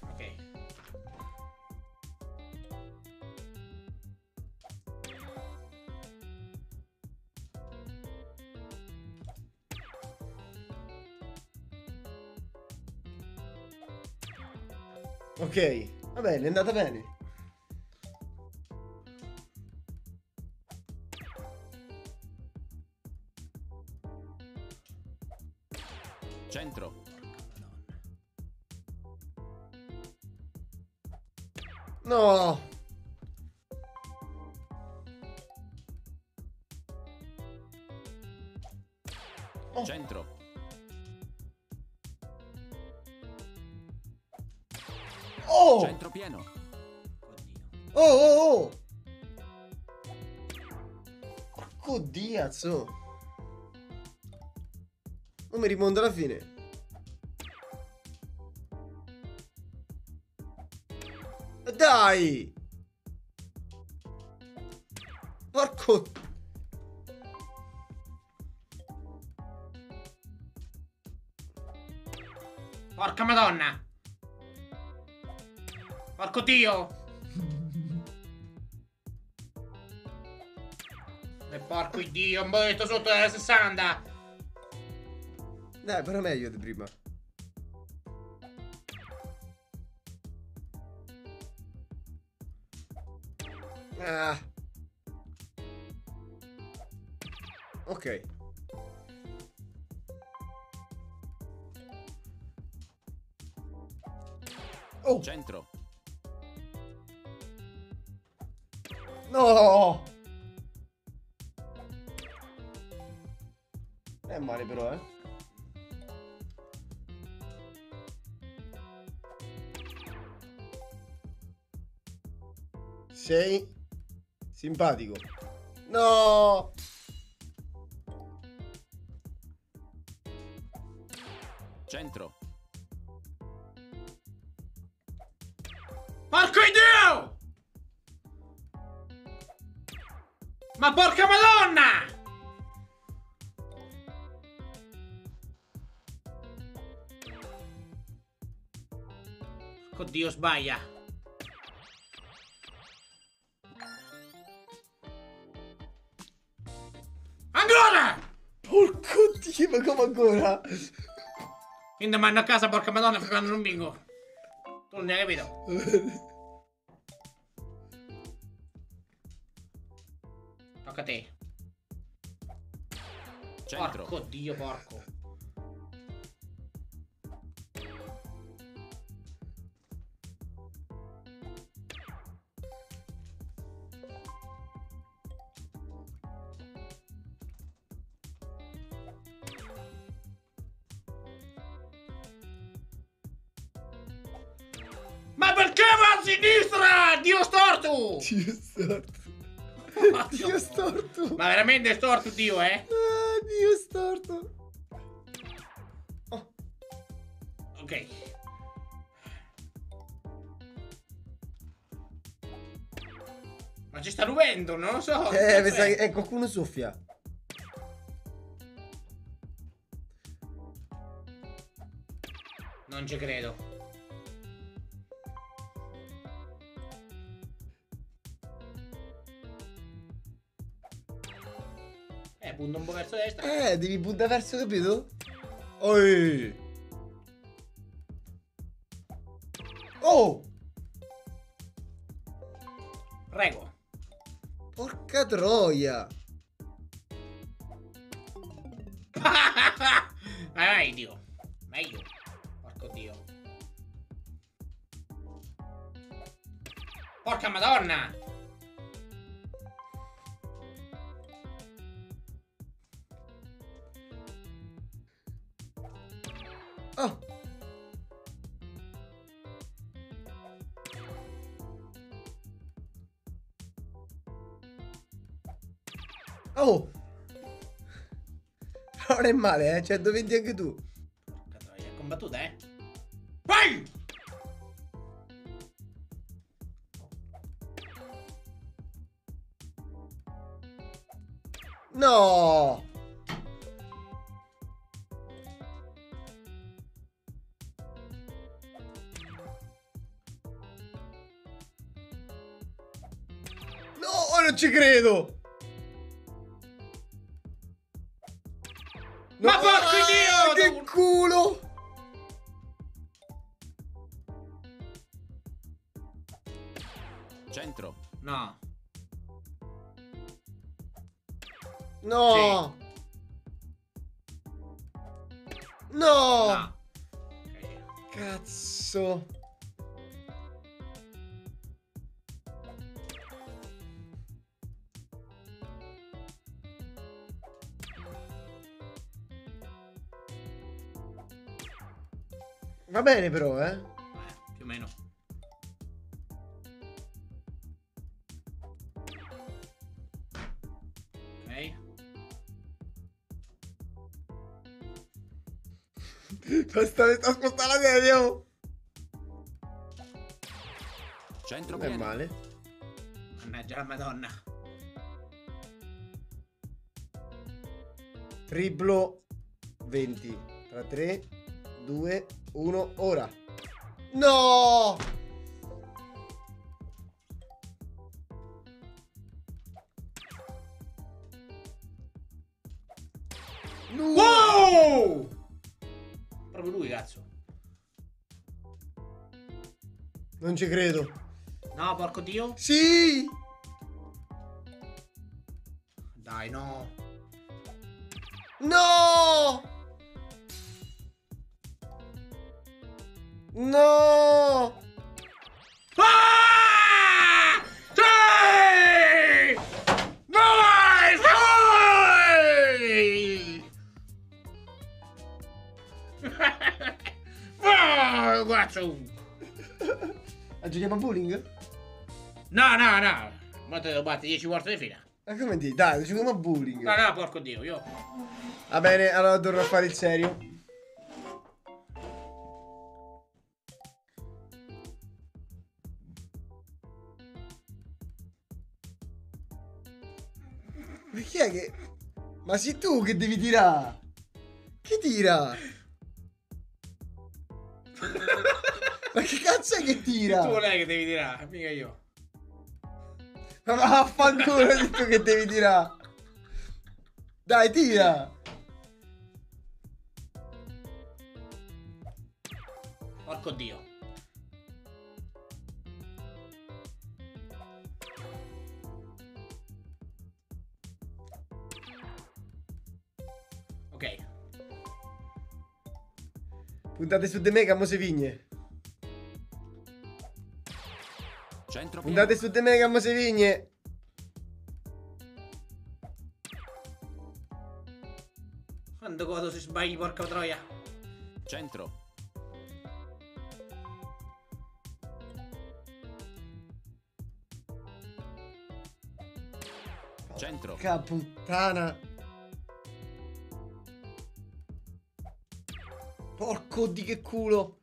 Va bene, è andata bene. Diazzo! Non mi rimonta alla fine. Dai! Porco...
Porca madonna! Porco dio! Dio, un detto sotto della 60!
Dai, però meglio di prima. Ah. Ok. Oh.
Centro.
No! È male però, eh. Sei simpatico. No!
Centro.
Porco Dio! Ma porca madonna! Oddio, sbaglia. Ancora!
Porco dio, ma come ancora?
Quindi vanno a casa, porca madonna, quando non bingo. Tu non hai capito? Tocca a te.
Centro.
Porco dio, porco. È storto, Dio, eh?
Ah, Dio storto. Oh,
Ok. Ma ci sta rovendo, non lo so.
eh, mi sa
cazzo
che
è?
eh, qualcuno soffia. Puntare verso, capito? Oi. Oh,
Prego.
porca troia. <laughs>
vai, vai, Dio. Meglio. Porco Dio. Porca madonna!
È male, eh. 120 anche tu. Bene però, eh?
Eh, più o meno. Ok. <laughs>
Basta, mi sta spostando la sedia. oh.
Centro
Non è male.
Mannaggia la madonna.
Triplo 20. Tra 3, 2, 1, ora. No! No!
Wow! Proprio lui, cazzo.
Non ci credo.
No, porco dio.
Sì!
Dai, no.
No! No!
Ah! Sì! Vai! Vai!
Vai, guazzo! Aggiungiamo a bowling?
No, no, no! Ma te lo batti 10 volte di fila.
Ma come dì? Dai, giochiamo a bowling.
No, no, porco dio, io...
Va bene, allora torno a fare il serio. Ma sei tu che devi tirare? Che tira? Ma che cazzo è che tira?
Tu lei che devi tirare, mica io.
Ma vaffanculo hai detto che devi tirare. Dai, tira.
Porco dio.
Puntate su De Mega, mo se vigne.
Centro.
Puntate su De Mega, mo se vigne.
Quando godo se sbagli, porca troia.
Centro. Centro.
Porca Porco di che culo.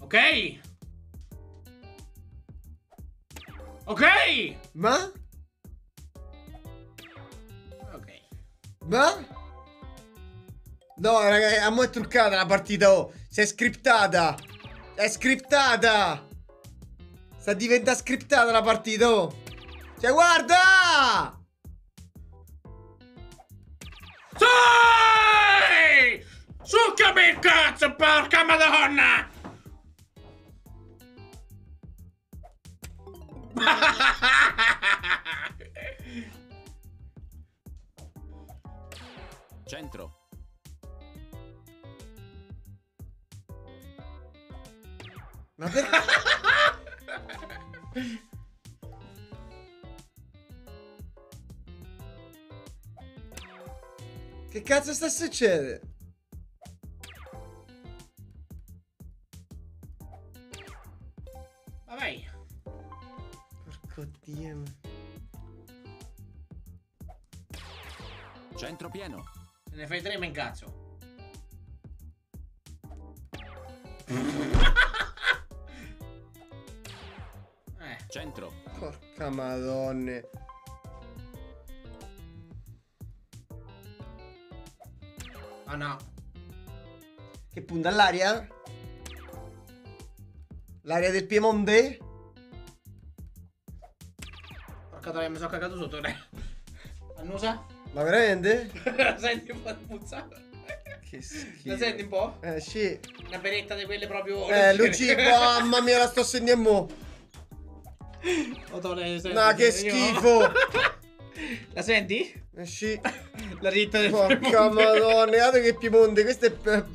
Ok. Ok.
Ma?
Ok.
Ma? No, raga, a mo' è truccata la partita, oh. Si è scriptata. È scriptata. Sta diventando scriptata la partita, oh. Cioè, guarda!
Sì! Succami il cazzo, porca madonna!
Centro.
Ma perché? <laughs> che cazzo sta succedendo?
Vai.
Porco dio.
Centro pieno.
Se ne fai tre, me incazzo. <laughs>
Centro.
Porca madonna.
oh no.
Che punta all'aria? L'aria del Piemonte?
Porca troia, mi sono cagato sotto. re. Annusa?
Ma veramente?
La <laughs> senti un po' di puzza?
Che schifo.
La senti un po'?
Eh, sì.
Una beretta di quelle proprio...
Eh, Luigi, mamma mia, la sto sentendo
senti,
No, che schifo. <laughs>
La senti?
Eh, sì. <laughs>
La ritta del
Porca
Piemonte.
madonna, guarda che Piemonte, questo è... per-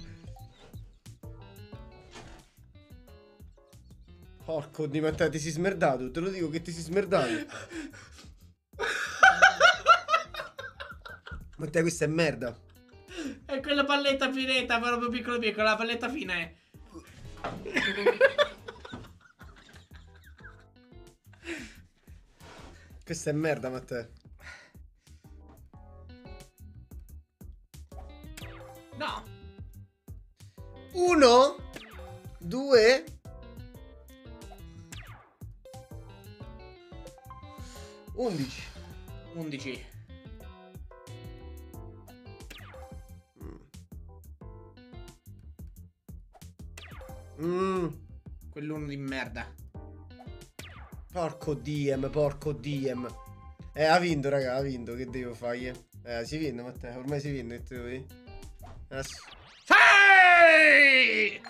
Porco di ma te ti sei smerdato, te lo dico che ti sei smerdato. <laughs> Ma te questa è merda.
È quella palletta finetta, proprio piccola piccola, la palletta fina
Questa è merda, Matteo.
No.
Uno, due, undici.
11.
Mm,
Quell'uno di merda.
Porco DM, porco DM. Eh, ha vinto, raga, ha vinto. Che devo fare? Eh, si vince, Matteo. Ormai si vince, che te? Adesso.
Sì!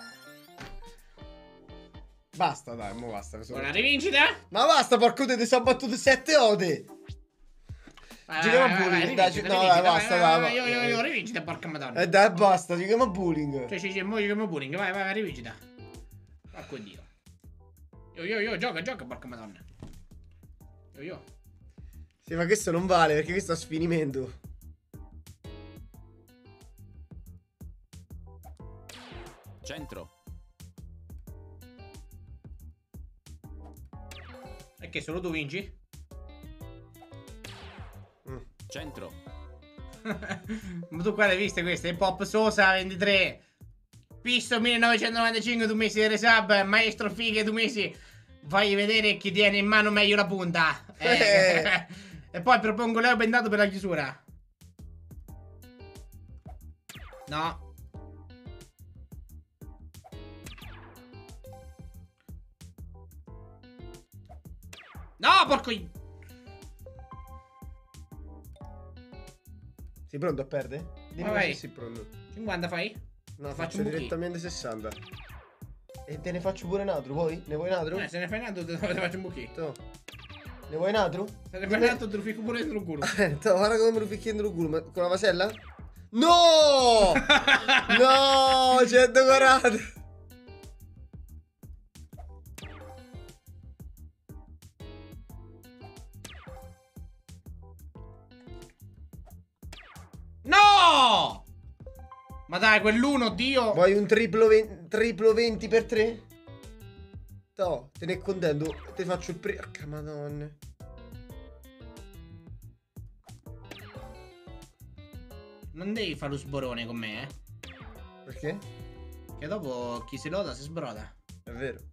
Basta, dai, mo basta. sono-
Buona rivincita.
Ma basta, porco te, ti sono battuto sette ode.
Vai,
Giochiamo a
vai,
dai, no, dai, basta, dai,
Io, io, io, rivincita, porca madonna.
E dai, basta, giochiamo a bowling.
Cioè, sì, sì, mo giochiamo a. Vai, vai, vai, rivincita. Porco dio. Io, io, io, gioca, gioca, porca madonna. Io, io.
Sì, ma questo non vale perché questo è a sfinimento.
Centro.
E che solo tu vinci?
Mm.
Centro. <laughs>
Ma tu quale hai viste queste? Pop Sosa 23. Pisto 1995 tu mesi di resub. Maestro Fighe tu mesi. Fai vedere chi tiene in mano meglio la punta. <laughs> Eh. <laughs> e poi propongo Leo bendato per la chiusura. No. No, porco...
Sei pronto a perdere? Dimmi se sei pronto.
50 fai?
No,
Faccio
faccio direttamente 60. E te ne faccio pure un altro, vuoi? Ne vuoi un altro?
Eh, se ne fai un altro te te faccio un buchetto.
To. Ne vuoi un altro?
Se ne fai un altro te lo ficco pure dentro il culo.
Eh, guarda come me lo ficchi dentro il culo. ma- Con la vasella? No! <laughs> no! 140!
No! Ma dai, quell'uno, Dio.
Vuoi un triplo, triplo 20 per 3? To, te ne è contento? Te faccio il pre... Porca madonna.
Non devi fare lo sborone con me, eh.
Perché?
Che dopo chi si loda si sbroda.
È vero.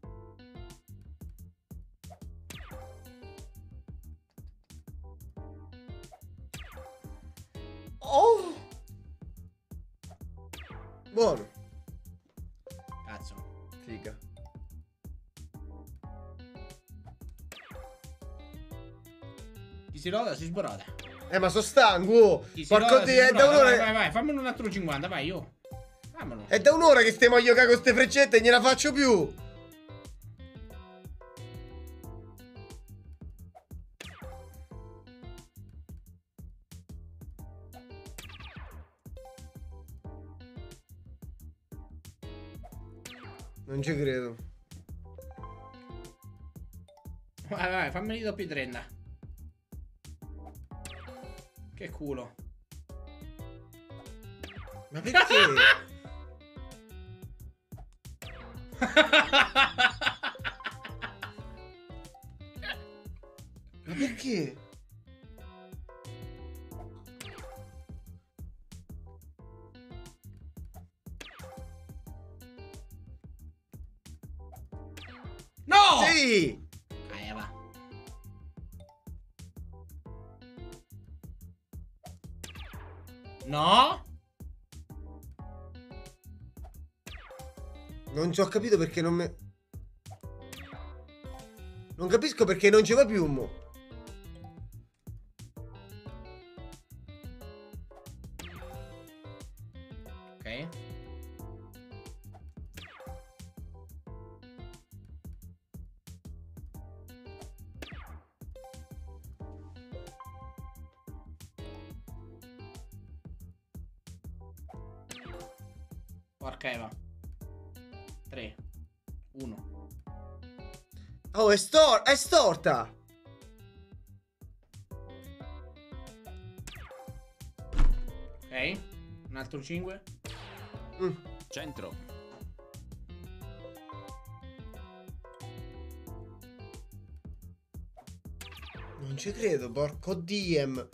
Si loda si sbroda.
Eh, ma sono stanco. oh. Porco di... È da
sbroda. Vai, vai,
un'ora...
vai, fammelo un altro 50, vai, io. Fammelo.
È da un'ora che stiamo a giocare con queste freccette e gliela faccio più. Non ci credo.
Vai, vai, fammeli doppi 30.
Ho capito perché non me... Non capisco perché non ci va più, mo. È storta!
Ok. Un altro 5.
Mm.
Centro.
Non ci credo, porco DM.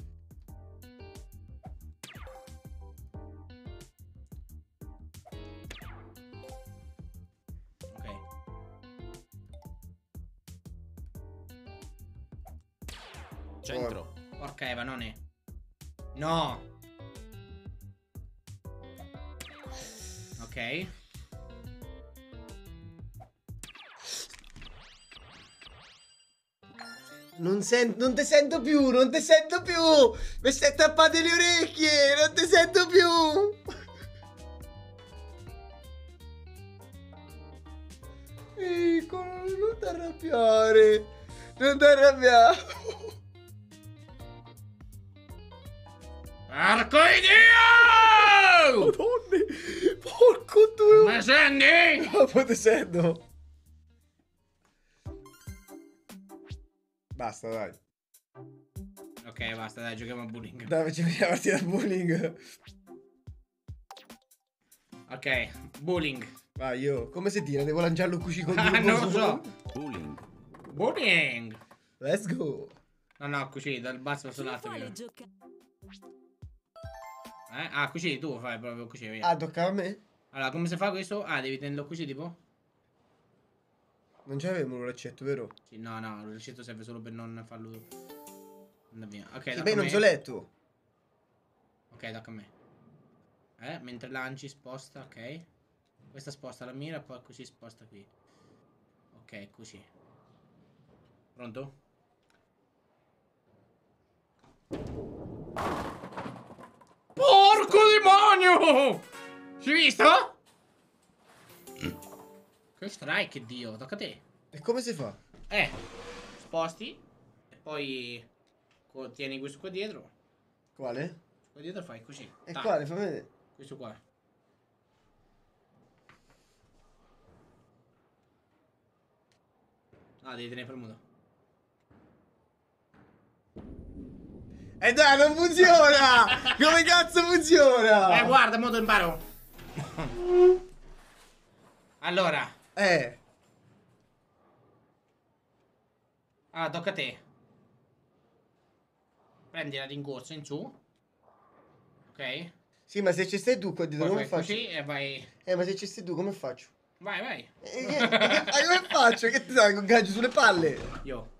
Non,
sen- non ti sento più, non ti sento più! Mi stai tappate le orecchie, non ti sento più! Piccolo, non ti arrabbiare! Non ti arrabbiare!
Porco Dio!
Madonna! Porco due!
Ma senti?
Dopo ti sento! Basta, dai.
Ok, basta, dai, giochiamo a bullying.
Dai, facciamo una partita a bullying.
Ok, bullying.
Vai, io. Come si tira? Devo lanciarlo così con <laughs>
Ah, non lo so.
Bullying.
Bullying.
Let's go.
No, no, così, dal basso verso l'alto. Eh? Ah, così, tu fai proprio così, via.
Ah, toccava a me?
Allora, come si fa questo? Ah, devi tenerlo così, tipo?
Non c'avevo un laccetto, vero?
Sì, no, no, il ricetto serve solo per non farlo... Andare via. Ok,
Sì, beh, non so letto.
Ok, tocca a me. Eh, mentre lanci, sposta, ok. Questa sposta la mira, poi così sposta qui. Ok, così. Pronto? Porco demonio! Si è visto? <clears throat> Che strike, dio, tocca a te.
E come si fa?
Eh, sposti e poi tieni questo qua dietro.
Quale?
Qua dietro fai così.
E
Tac.
quale? Fammi vedere.
Questo qua. Ah, devi tenere premuto.
E dai, non funziona! <laughs> come cazzo funziona?
Eh, guarda, mo te imparo. <laughs> allora,
Eh.
ah, tocca a te. Prendi la rincorsa in su. Ok?
Sì, ma se ci stai tu qua dietro,
Poi
come faccio?
così e vai.
Eh, ma se ci stai tu, come faccio?
Vai, vai.
E che, e che- e come faccio? Che ti dai con gaggio sulle palle?
Io.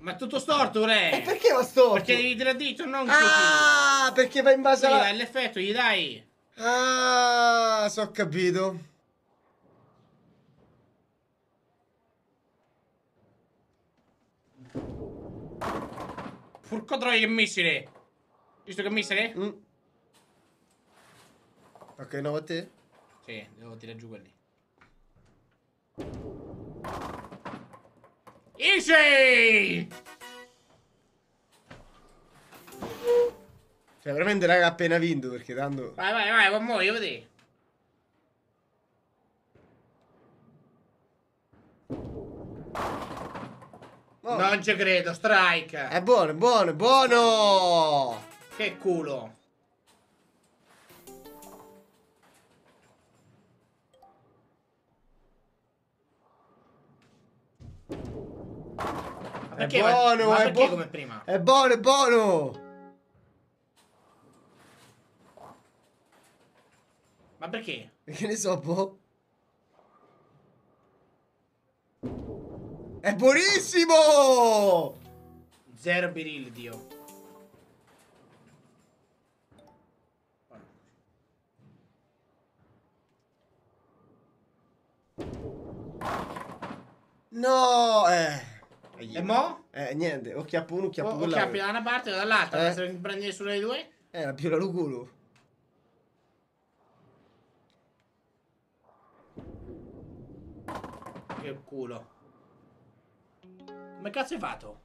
Ma è tutto storto, re.
E perché va storto?
Perché devi tirare dritto, non così.
Ah, perché va in base
Sì,
alla...
dai, l'effetto, gli dai.
Ah, so capito.
Porco troia che missile. Visto che missile?
Mm. Ok, no, a te?
Sì, devo tirare giù quelli. Easy!
Cioè, veramente, raga, appena vinto, perché tanto...
Vai, vai, vai, con mo, io vedi.
Oh,
Non ci credo, strike.
È buono, buono, buono!
Che culo.
È buono, è buono.
come prima?
È buono, è buono!
Ma perché? <laughs>
Che ne so, boh? È buonissimo!
Zero biril, dio.
No, eh.
E mo?
Eh, niente, o chiappo uno,
O,
chiappo
o
quell'altro.
chiappi da una parte o dall'altra.
Eh.
Se prendi nessuno dei due?
Eh, la piola lo culo.
Che culo. Come cazzo hai fatto?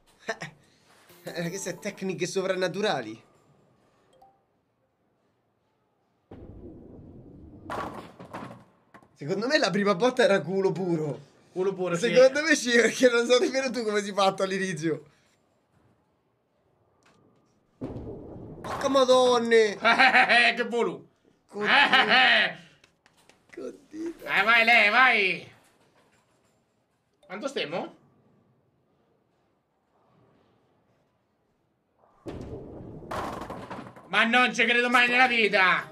Eh, queste tecniche sovrannaturali. Secondo me la prima botta era culo puro.
Culo puro, sì.
Secondo me sì, perché non so nemmeno tu come si è fatto all'inizio. Porca madonne! <laughs>
che volo.
Codino.
Eh,
Codino.
vai, lei, vai. Quanto stiamo? Ma non ci credo mai nella vita.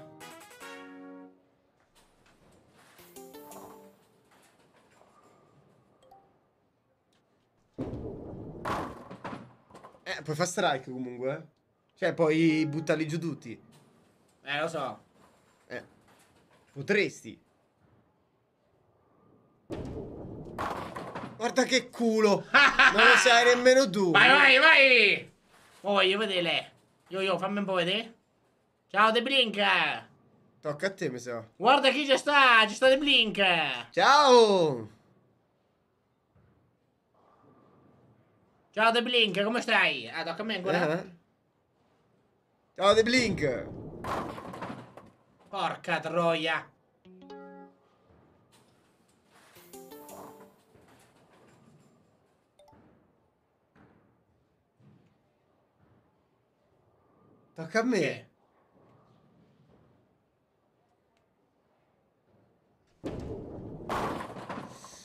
Eh, puoi fare strike comunque, eh. Cioè, puoi buttarli giù tutti.
Eh, lo so.
Eh. Potresti. Guarda che culo. Non lo sai nemmeno tu.
Vai, vai, vai. Voglio vedere. Io, io, fammi un po' vedere. Ciao, De Blink.
Tocca a te, mi sa.
Guarda chi ci sta. Ci sta De Blink.
Ciao.
Ciao, De Blink, come stai? Ah, tocca a me ancora.
Eh? Ciao, The Blink.
Porca troia.
Tocca a me.
Che?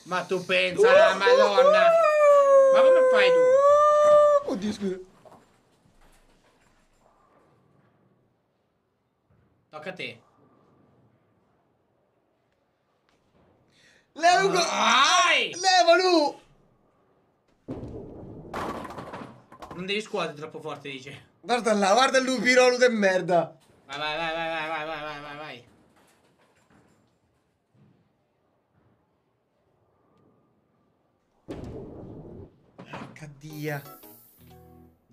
Ma tu pensa, la madonna. Ma come fai tu?
Oddio, scusa.
Tocca a te.
Leva,
Vai!
Levalo!
Non devi scuotere troppo forte, dice.
Guarda là, guarda il lupirolo de merda.
Vai, vai, vai, vai, vai, vai, vai, vai, vai, vai.
Caddia.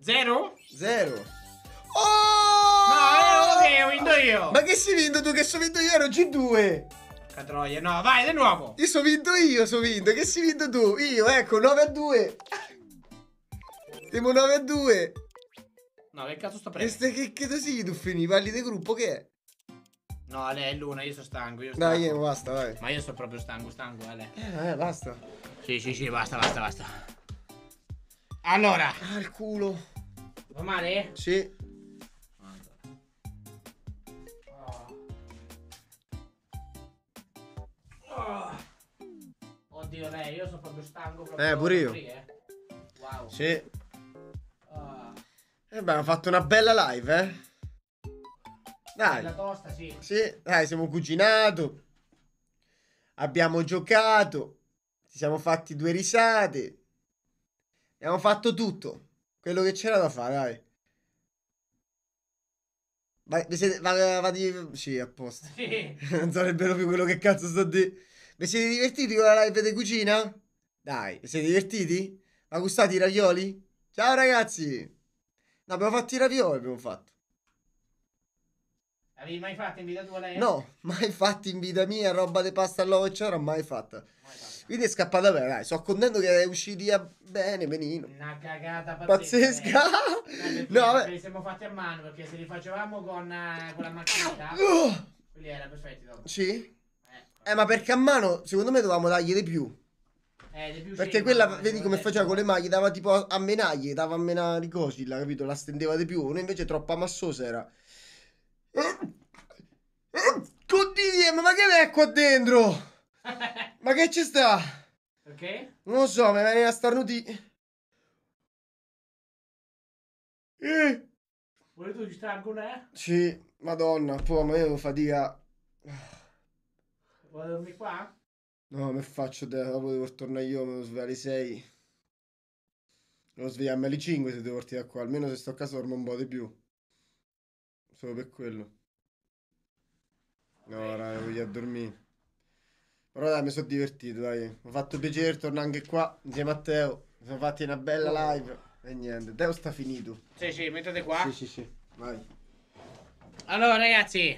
Zero?
Zero.
No,
Oh!
eh, ok, ho vinto io.
Ma che si vinto tu? Che so vinto io? Ero G2.
Porca troia, no, vai, di nuovo.
Io so vinto io, so vinto. Che si vinto tu? Io, ecco, 9 a 2. Siamo 9 a 2.
No, che cazzo sto prendendo?
ste- che, che tu sei tu finì? Parli di gruppo che è?
No, lei è l'una, io sono stanco, io sono stanco.
Dai, eh, basta, dai.
Ma io sto proprio stanco, stanco, Ale.
Eh, eh, basta.
Sì, sì, sì, basta, basta, basta. Allora,
Ah, il culo.
va male?
Sì.
Oh. Oddio, lei, io sono proprio stanco. Proprio
Eh, pure io.
così, eh. Wow.
Sì. E beh, abbiamo fatto una bella live, eh.
La
Dai.
tosta, sì.
Sì, dai, siamo cucinato. Abbiamo giocato. Ci siamo fatti due risate. Abbiamo fatto tutto. Quello che c'era da fare, dai. Vai, vi siete, va, va di... Sì, a posto.
Sì. <laughs>
non sarebbero più quello che cazzo sto di... Vi siete divertiti con la live di cucina? Dai, vi siete divertiti? Ma gustati i ravioli? Ciao ragazzi! No, abbiamo fatto i ravioli, abbiamo fatto.
Avevi mai fatto in vita tua lei?
No, mai fatti in vita mia, roba di pasta all'uovo e ciora, mai fatta.
Mai fatto.
Quindi è scappata bene, dai, sono contento che è usciti a... bene, benino.
Una cagata
Pazzesca!
pazzesca. eh. <laughs> Perché
No, vabbè.
li siamo fatti a mano perché se li facevamo con, eh, con la macchinetta,
Oh,
quelli erano perfetti dopo.
sì?
Eh,
Eh, ma perché a mano, secondo me, dovevamo dargli di più.
Eh,
Perché quella, vedi come faceva con le maglie, dava tipo a, menaglie, dava a menare i cosi, là, capito? La stendeva di più. Uno invece troppo massosa era. Oddio, ma che è qua dentro? Ma che ci sta?
Perché?
Non lo so, mi viene a starnuti. Eh.
Vuoi tu ci sta ancora? eh?
Sì, madonna, poi ma io fatica.
Vuoi dormire qua?
No, mi faccio te, dopo devo tornare io, mi devo svegliare alle 6. Devo svegliarmi alle 5 se devo partire da qua, almeno se sto a casa dormo un po' di più. Solo per quello. No, raga, voglio a dormire. Però dai, mi sono divertito, dai. Mi ha fatto piacere tornare anche qua, insieme a Teo. Mi sono fatti una bella live. E niente, Teo sta finito.
Sì, sì, mettete qua.
Sì, sì, sì, vai.
Allora, ragazzi,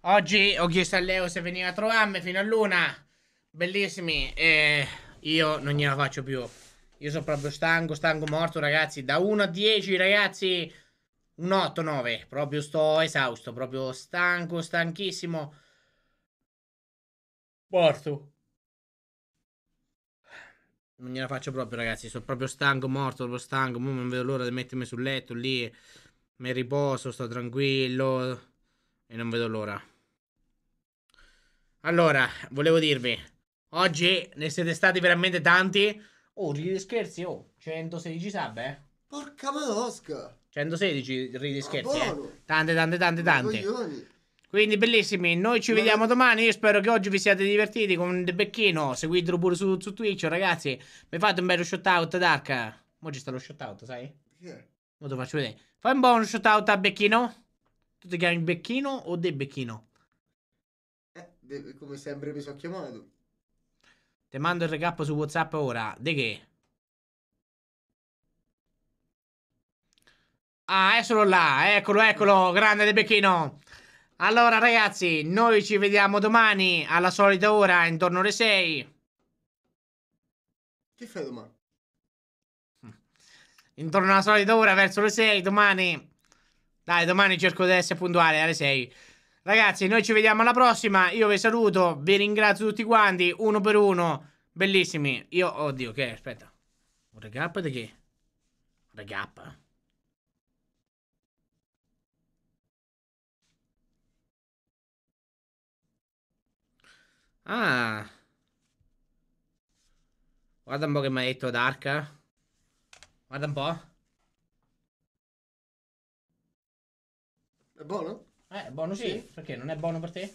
oggi ho chiesto a Leo se veniva a trovarmi fino a luna. Bellissimi. E io non gliela faccio più. Io sono proprio stanco, stanco morto, ragazzi. Da 1 a 10, ragazzi, un 8-9. Proprio sto esausto, proprio stanco, stanchissimo. Morto. Non gliela faccio proprio, ragazzi. Sono proprio stanco, morto, proprio stanco. Mo non vedo l'ora di mettermi sul letto lì. Mi riposo, sto tranquillo. E non vedo l'ora. Allora, volevo dirvi. Oggi ne siete stati veramente tanti. Oh, ridi scherzi, oh. 116 sub, eh.
Porca madosca.
116 ridi scherzi, eh. Tante, tante, tante, tante.
Coglioni.
Quindi bellissimi, noi ci
Ma-
vediamo domani. Io spero che oggi vi siate divertiti con De Becchino. Seguitelo pure su, su Twitch, ragazzi. Mi fate un bello shoutout, Dark. Mo ci sta lo shoutout, sai?
Che è?
Mo te lo faccio vedere. Fai un buon shoutout a Becchino. Tu ti chiami Becchino o De Becchino?
Eh, de- come sempre mi sono chiamato.
Ti mando il recap su WhatsApp ora. De che? Ah, è solo là. Eccolo, eccolo. Grande De Becchino. Allora, ragazzi, noi ci vediamo domani alla solita ora, intorno alle 6.
Che fai domani? <laughs>
Intorno alla solita ora, verso le 6, domani. Dai, domani cerco di essere puntuale alle 6. Ragazzi, noi ci vediamo alla prossima. Io vi saluto, vi ringrazio tutti quanti, uno per uno. Bellissimi. Io, oddio, che, okay, aspetta. Un recap di che? Un recap. Ah. Guarda un po' che mi ha detto Dark. Guarda un po'.
È buono?
Eh, buono sì.
Sì.
Perché non è buono per te?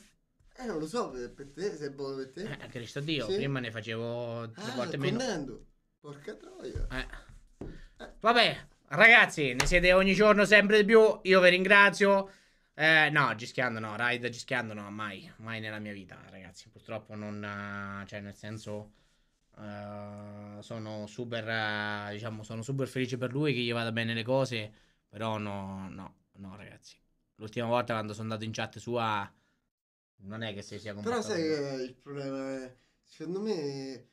Eh, non lo so, per te, se è buono per te.
Eh, Cristo Dio.
Sì.
Prima ne facevo tre
Ah,
volte meno.
contento. Porca troia.
Eh. Vabbè, ragazzi, ne siete ogni giorno sempre di più. Io vi ringrazio. Eh, no, gischiando no, ride gischiando no, mai, mai nella mia vita, ragazzi. Purtroppo non, eh, cioè, nel senso, eh, sono super, eh, diciamo, sono super felice per lui che gli vada bene le cose. Però no, no, no, ragazzi. L'ultima volta quando sono andato in chat sua, non è che si sia
Però
comportato.
sai che il problema è, secondo me,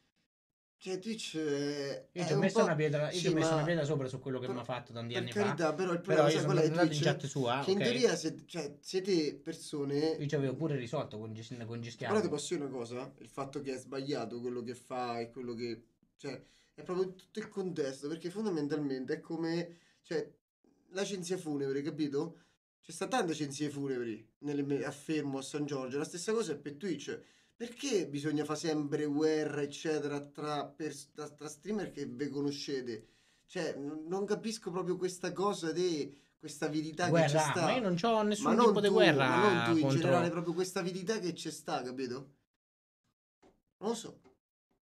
cioè Twitch è,
Io ci ho
un
messo
po'-
una pietra, io
sì,
ho messo
ma
una pietra sopra su quello che mi ha fatto tanti
Per
anni fa.
carità, però il
Però
problema
io
sai
sono andato in
Twitch?
chat sua,
Che in
ok?
teoria se- cioè, siete persone...
Io ci avevo pure risolto con, con Gischiano.
Però ti posso dire una cosa, il fatto che è sbagliato quello che fa e quello che... Cioè, è proprio tutto il contesto, perché fondamentalmente è come... Cioè, l'agenzia funebre, capito? C'è sta tante agenzie funebri nelle a Fermo, a San Giorgio, la stessa cosa è per Twitch. Perché bisogna fare sempre guerra, eccetera, tra, pers- tra, tra streamer che ve conoscete? Cioè, non capisco proprio questa cosa di questa avidità che
guerra,
c'è sta.
ma io non ho nessun
Ma non
tipo di
tu,
guerra
ma non tu in
contro...
generale, proprio questa avidità che c'è sta, capito? Non lo so.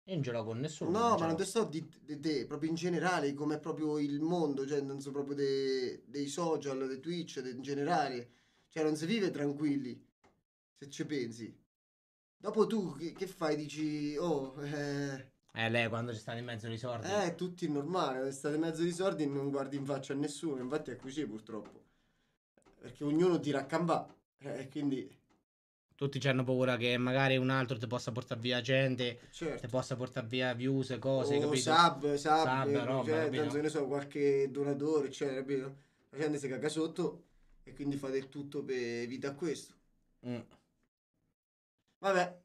Io non ce l'ho con nessuno.
No,
non
ma non te sto di, di te, proprio in generale, come proprio il mondo, cioè non so proprio de- dei social, dei Twitch, de- in generale. Cioè non si vive tranquilli, se ci pensi. Dopo tu che, che fai? Dici, oh, eh,
Eh, lei quando ci stanno in mezzo i sordi.
eh, tutti normale, state in mezzo di soldi e non guardi in faccia a nessuno, infatti è così purtroppo. Perché ognuno tira a cambà, eh, quindi,
Tutti hanno paura che magari un altro ti possa portare via gente, ti
certo.
possa portare via views, cose,
o
capito?
sub, sub,
Sub, roba,
cioè, che ne so, qualche donatore, eccetera, capito? La gente si caga sotto e quindi fate il tutto per evitare questo.
Mm.
Vabbè.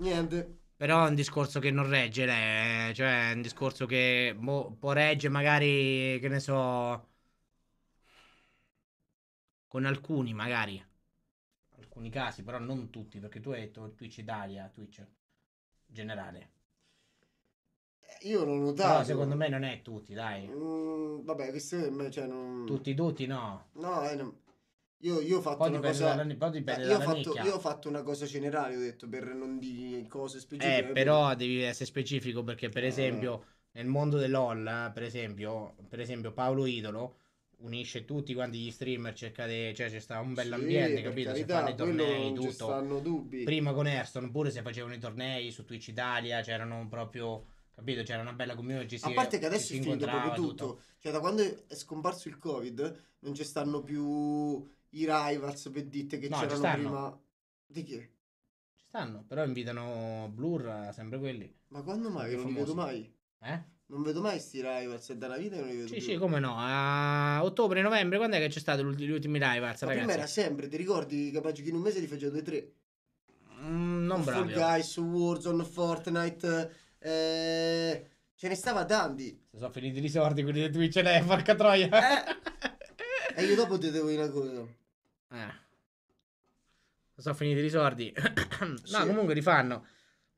Niente.
Però è un discorso che non regge eh, cioè è un discorso che boh, può reggere magari, che ne so, con alcuni magari, alcuni casi, però non tutti, perché tu hai detto Twitch Italia, Twitch generale.
Eh, Io l'ho
Però
notato.
secondo me non è tutti, dai.
Mm, vabbè, questo per me, cioè, non...
Tutti, tutti, no.
No, eh, no. Io, io ho fatto
Poi
una cosa...
dalla, poi
Eh, io, ho fatto, io ho fatto una cosa generale, ho detto, per non dire cose specifiche.
Eh,
capito?
però devi essere specifico perché per
Eh.
esempio nel mondo dell'OL, eh, per esempio, per esempio Paolo Idolo unisce tutti quanti gli streamer, cerca di, cioè c'è sta un bel
Sì,
capito? Si
carità,
fanno i tornei, tutto.
stanno dubbi.
Prima con Airstone pure si facevano i tornei su Twitch Italia, c'erano proprio, capito? C'era una bella community, si
A parte che adesso
si
è finito proprio tutto. Cioè, da quando è scomparso il Covid, non ci stanno più i rivals per dite che
No,
c'erano prima. Di che?
Ci stanno, però invitano Blur, sempre quelli.
Ma quando mai? Che non li vedo mai.
Eh?
Non vedo mai sti rivals, è dalla vita che non li vedo
Sì,
più.
sì, come no. A ottobre, novembre, quando è che c'è stato gli ultimi live,
Ma prima era sempre, ti ricordi capace che in un mese li faceva due tre.
Mm, non
Fall
proprio.
Guys, Warzone, Fortnite, eh, ce ne stava tanti.
Se sono finiti i soldi quelli di Twitch, lei, porca troia. <laughs>
E io dopo ti devo dire una cosa.
Eh. Sono finiti i soldi. <coughs> no,
Sì.
comunque li fanno.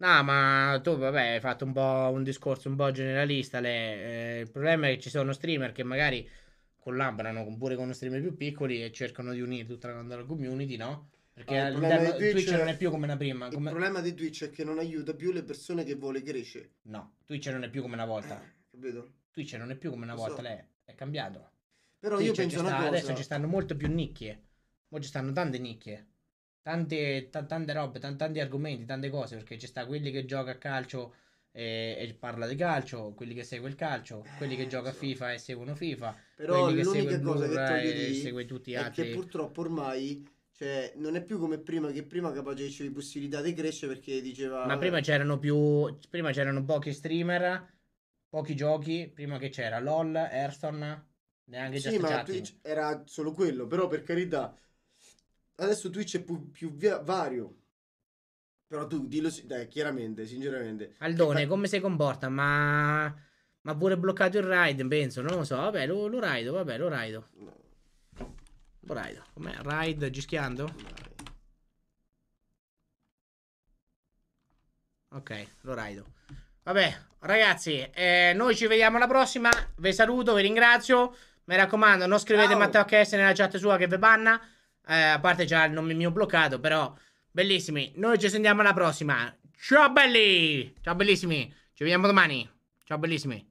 No, ma tu, vabbè, hai fatto un po' un discorso un po' generalista. Le, eh, il problema è che ci sono streamer che magari collaborano con- pure con streamer più piccoli e cercano di unire tutta la, community, no? Perché
Ah, il problema
all'interno
di
Twitch,
Twitch-
non è più come una prima.
Il
come-
problema di Twitch è che non aiuta più le persone che vuole crescere.
No, Twitch non è più come una volta. <coughs>
Capito?
Twitch non è più come una volta,
so.
lei è cambiato.
Però
Twitch
io penso
sta-. Adesso ci stanno molto più nicchie. Ci stanno tante nicchie. Tante, ta- tante robe, tan- tanti argomenti, tante cose. Perché ci sta quelli che gioca a calcio e, e parla di calcio, quelli che segue il calcio, quelli che
Eh,
gioca a. FIFA e seguono FIFA,
Però
quelli che segue
l'unica
il
cosa che
e segue tutti gli
è
altri.
che purtroppo ormai cioè, non è più come prima, che prima capace dicevi possibilità di crescere perché diceva...
Ma prima c'erano più. Prima c'erano pochi streamer, pochi giochi. Prima che c'era LOL, Hearthstone, neanche
Sì,
Just
ma
Chatting.
Twitch era solo quello, però per carità, adesso Twitch è più, più vario. Però tu dillo dai, chiaramente, sinceramente.
Aldone,
fa-
come si comporta? Ma. Ma pure bloccato il ride, penso, non lo so. Vabbè, lo, lo raido, vabbè, lo raido.
No,
Lo raido. Com'è? Ride gischiando?
dai.
Ok, lo raido. Vabbè, ragazzi, eh, noi ci vediamo alla prossima. Vi saluto, vi ringrazio. Mi raccomando, non scrivete
Ciao.
Matteo HS nella chat sua che vi banna. Eh, a parte già il nome mio bloccato, però bellissimi. Noi ci sentiamo alla prossima. Ciao belli! Ciao bellissimi. Ci vediamo domani. Ciao bellissimi.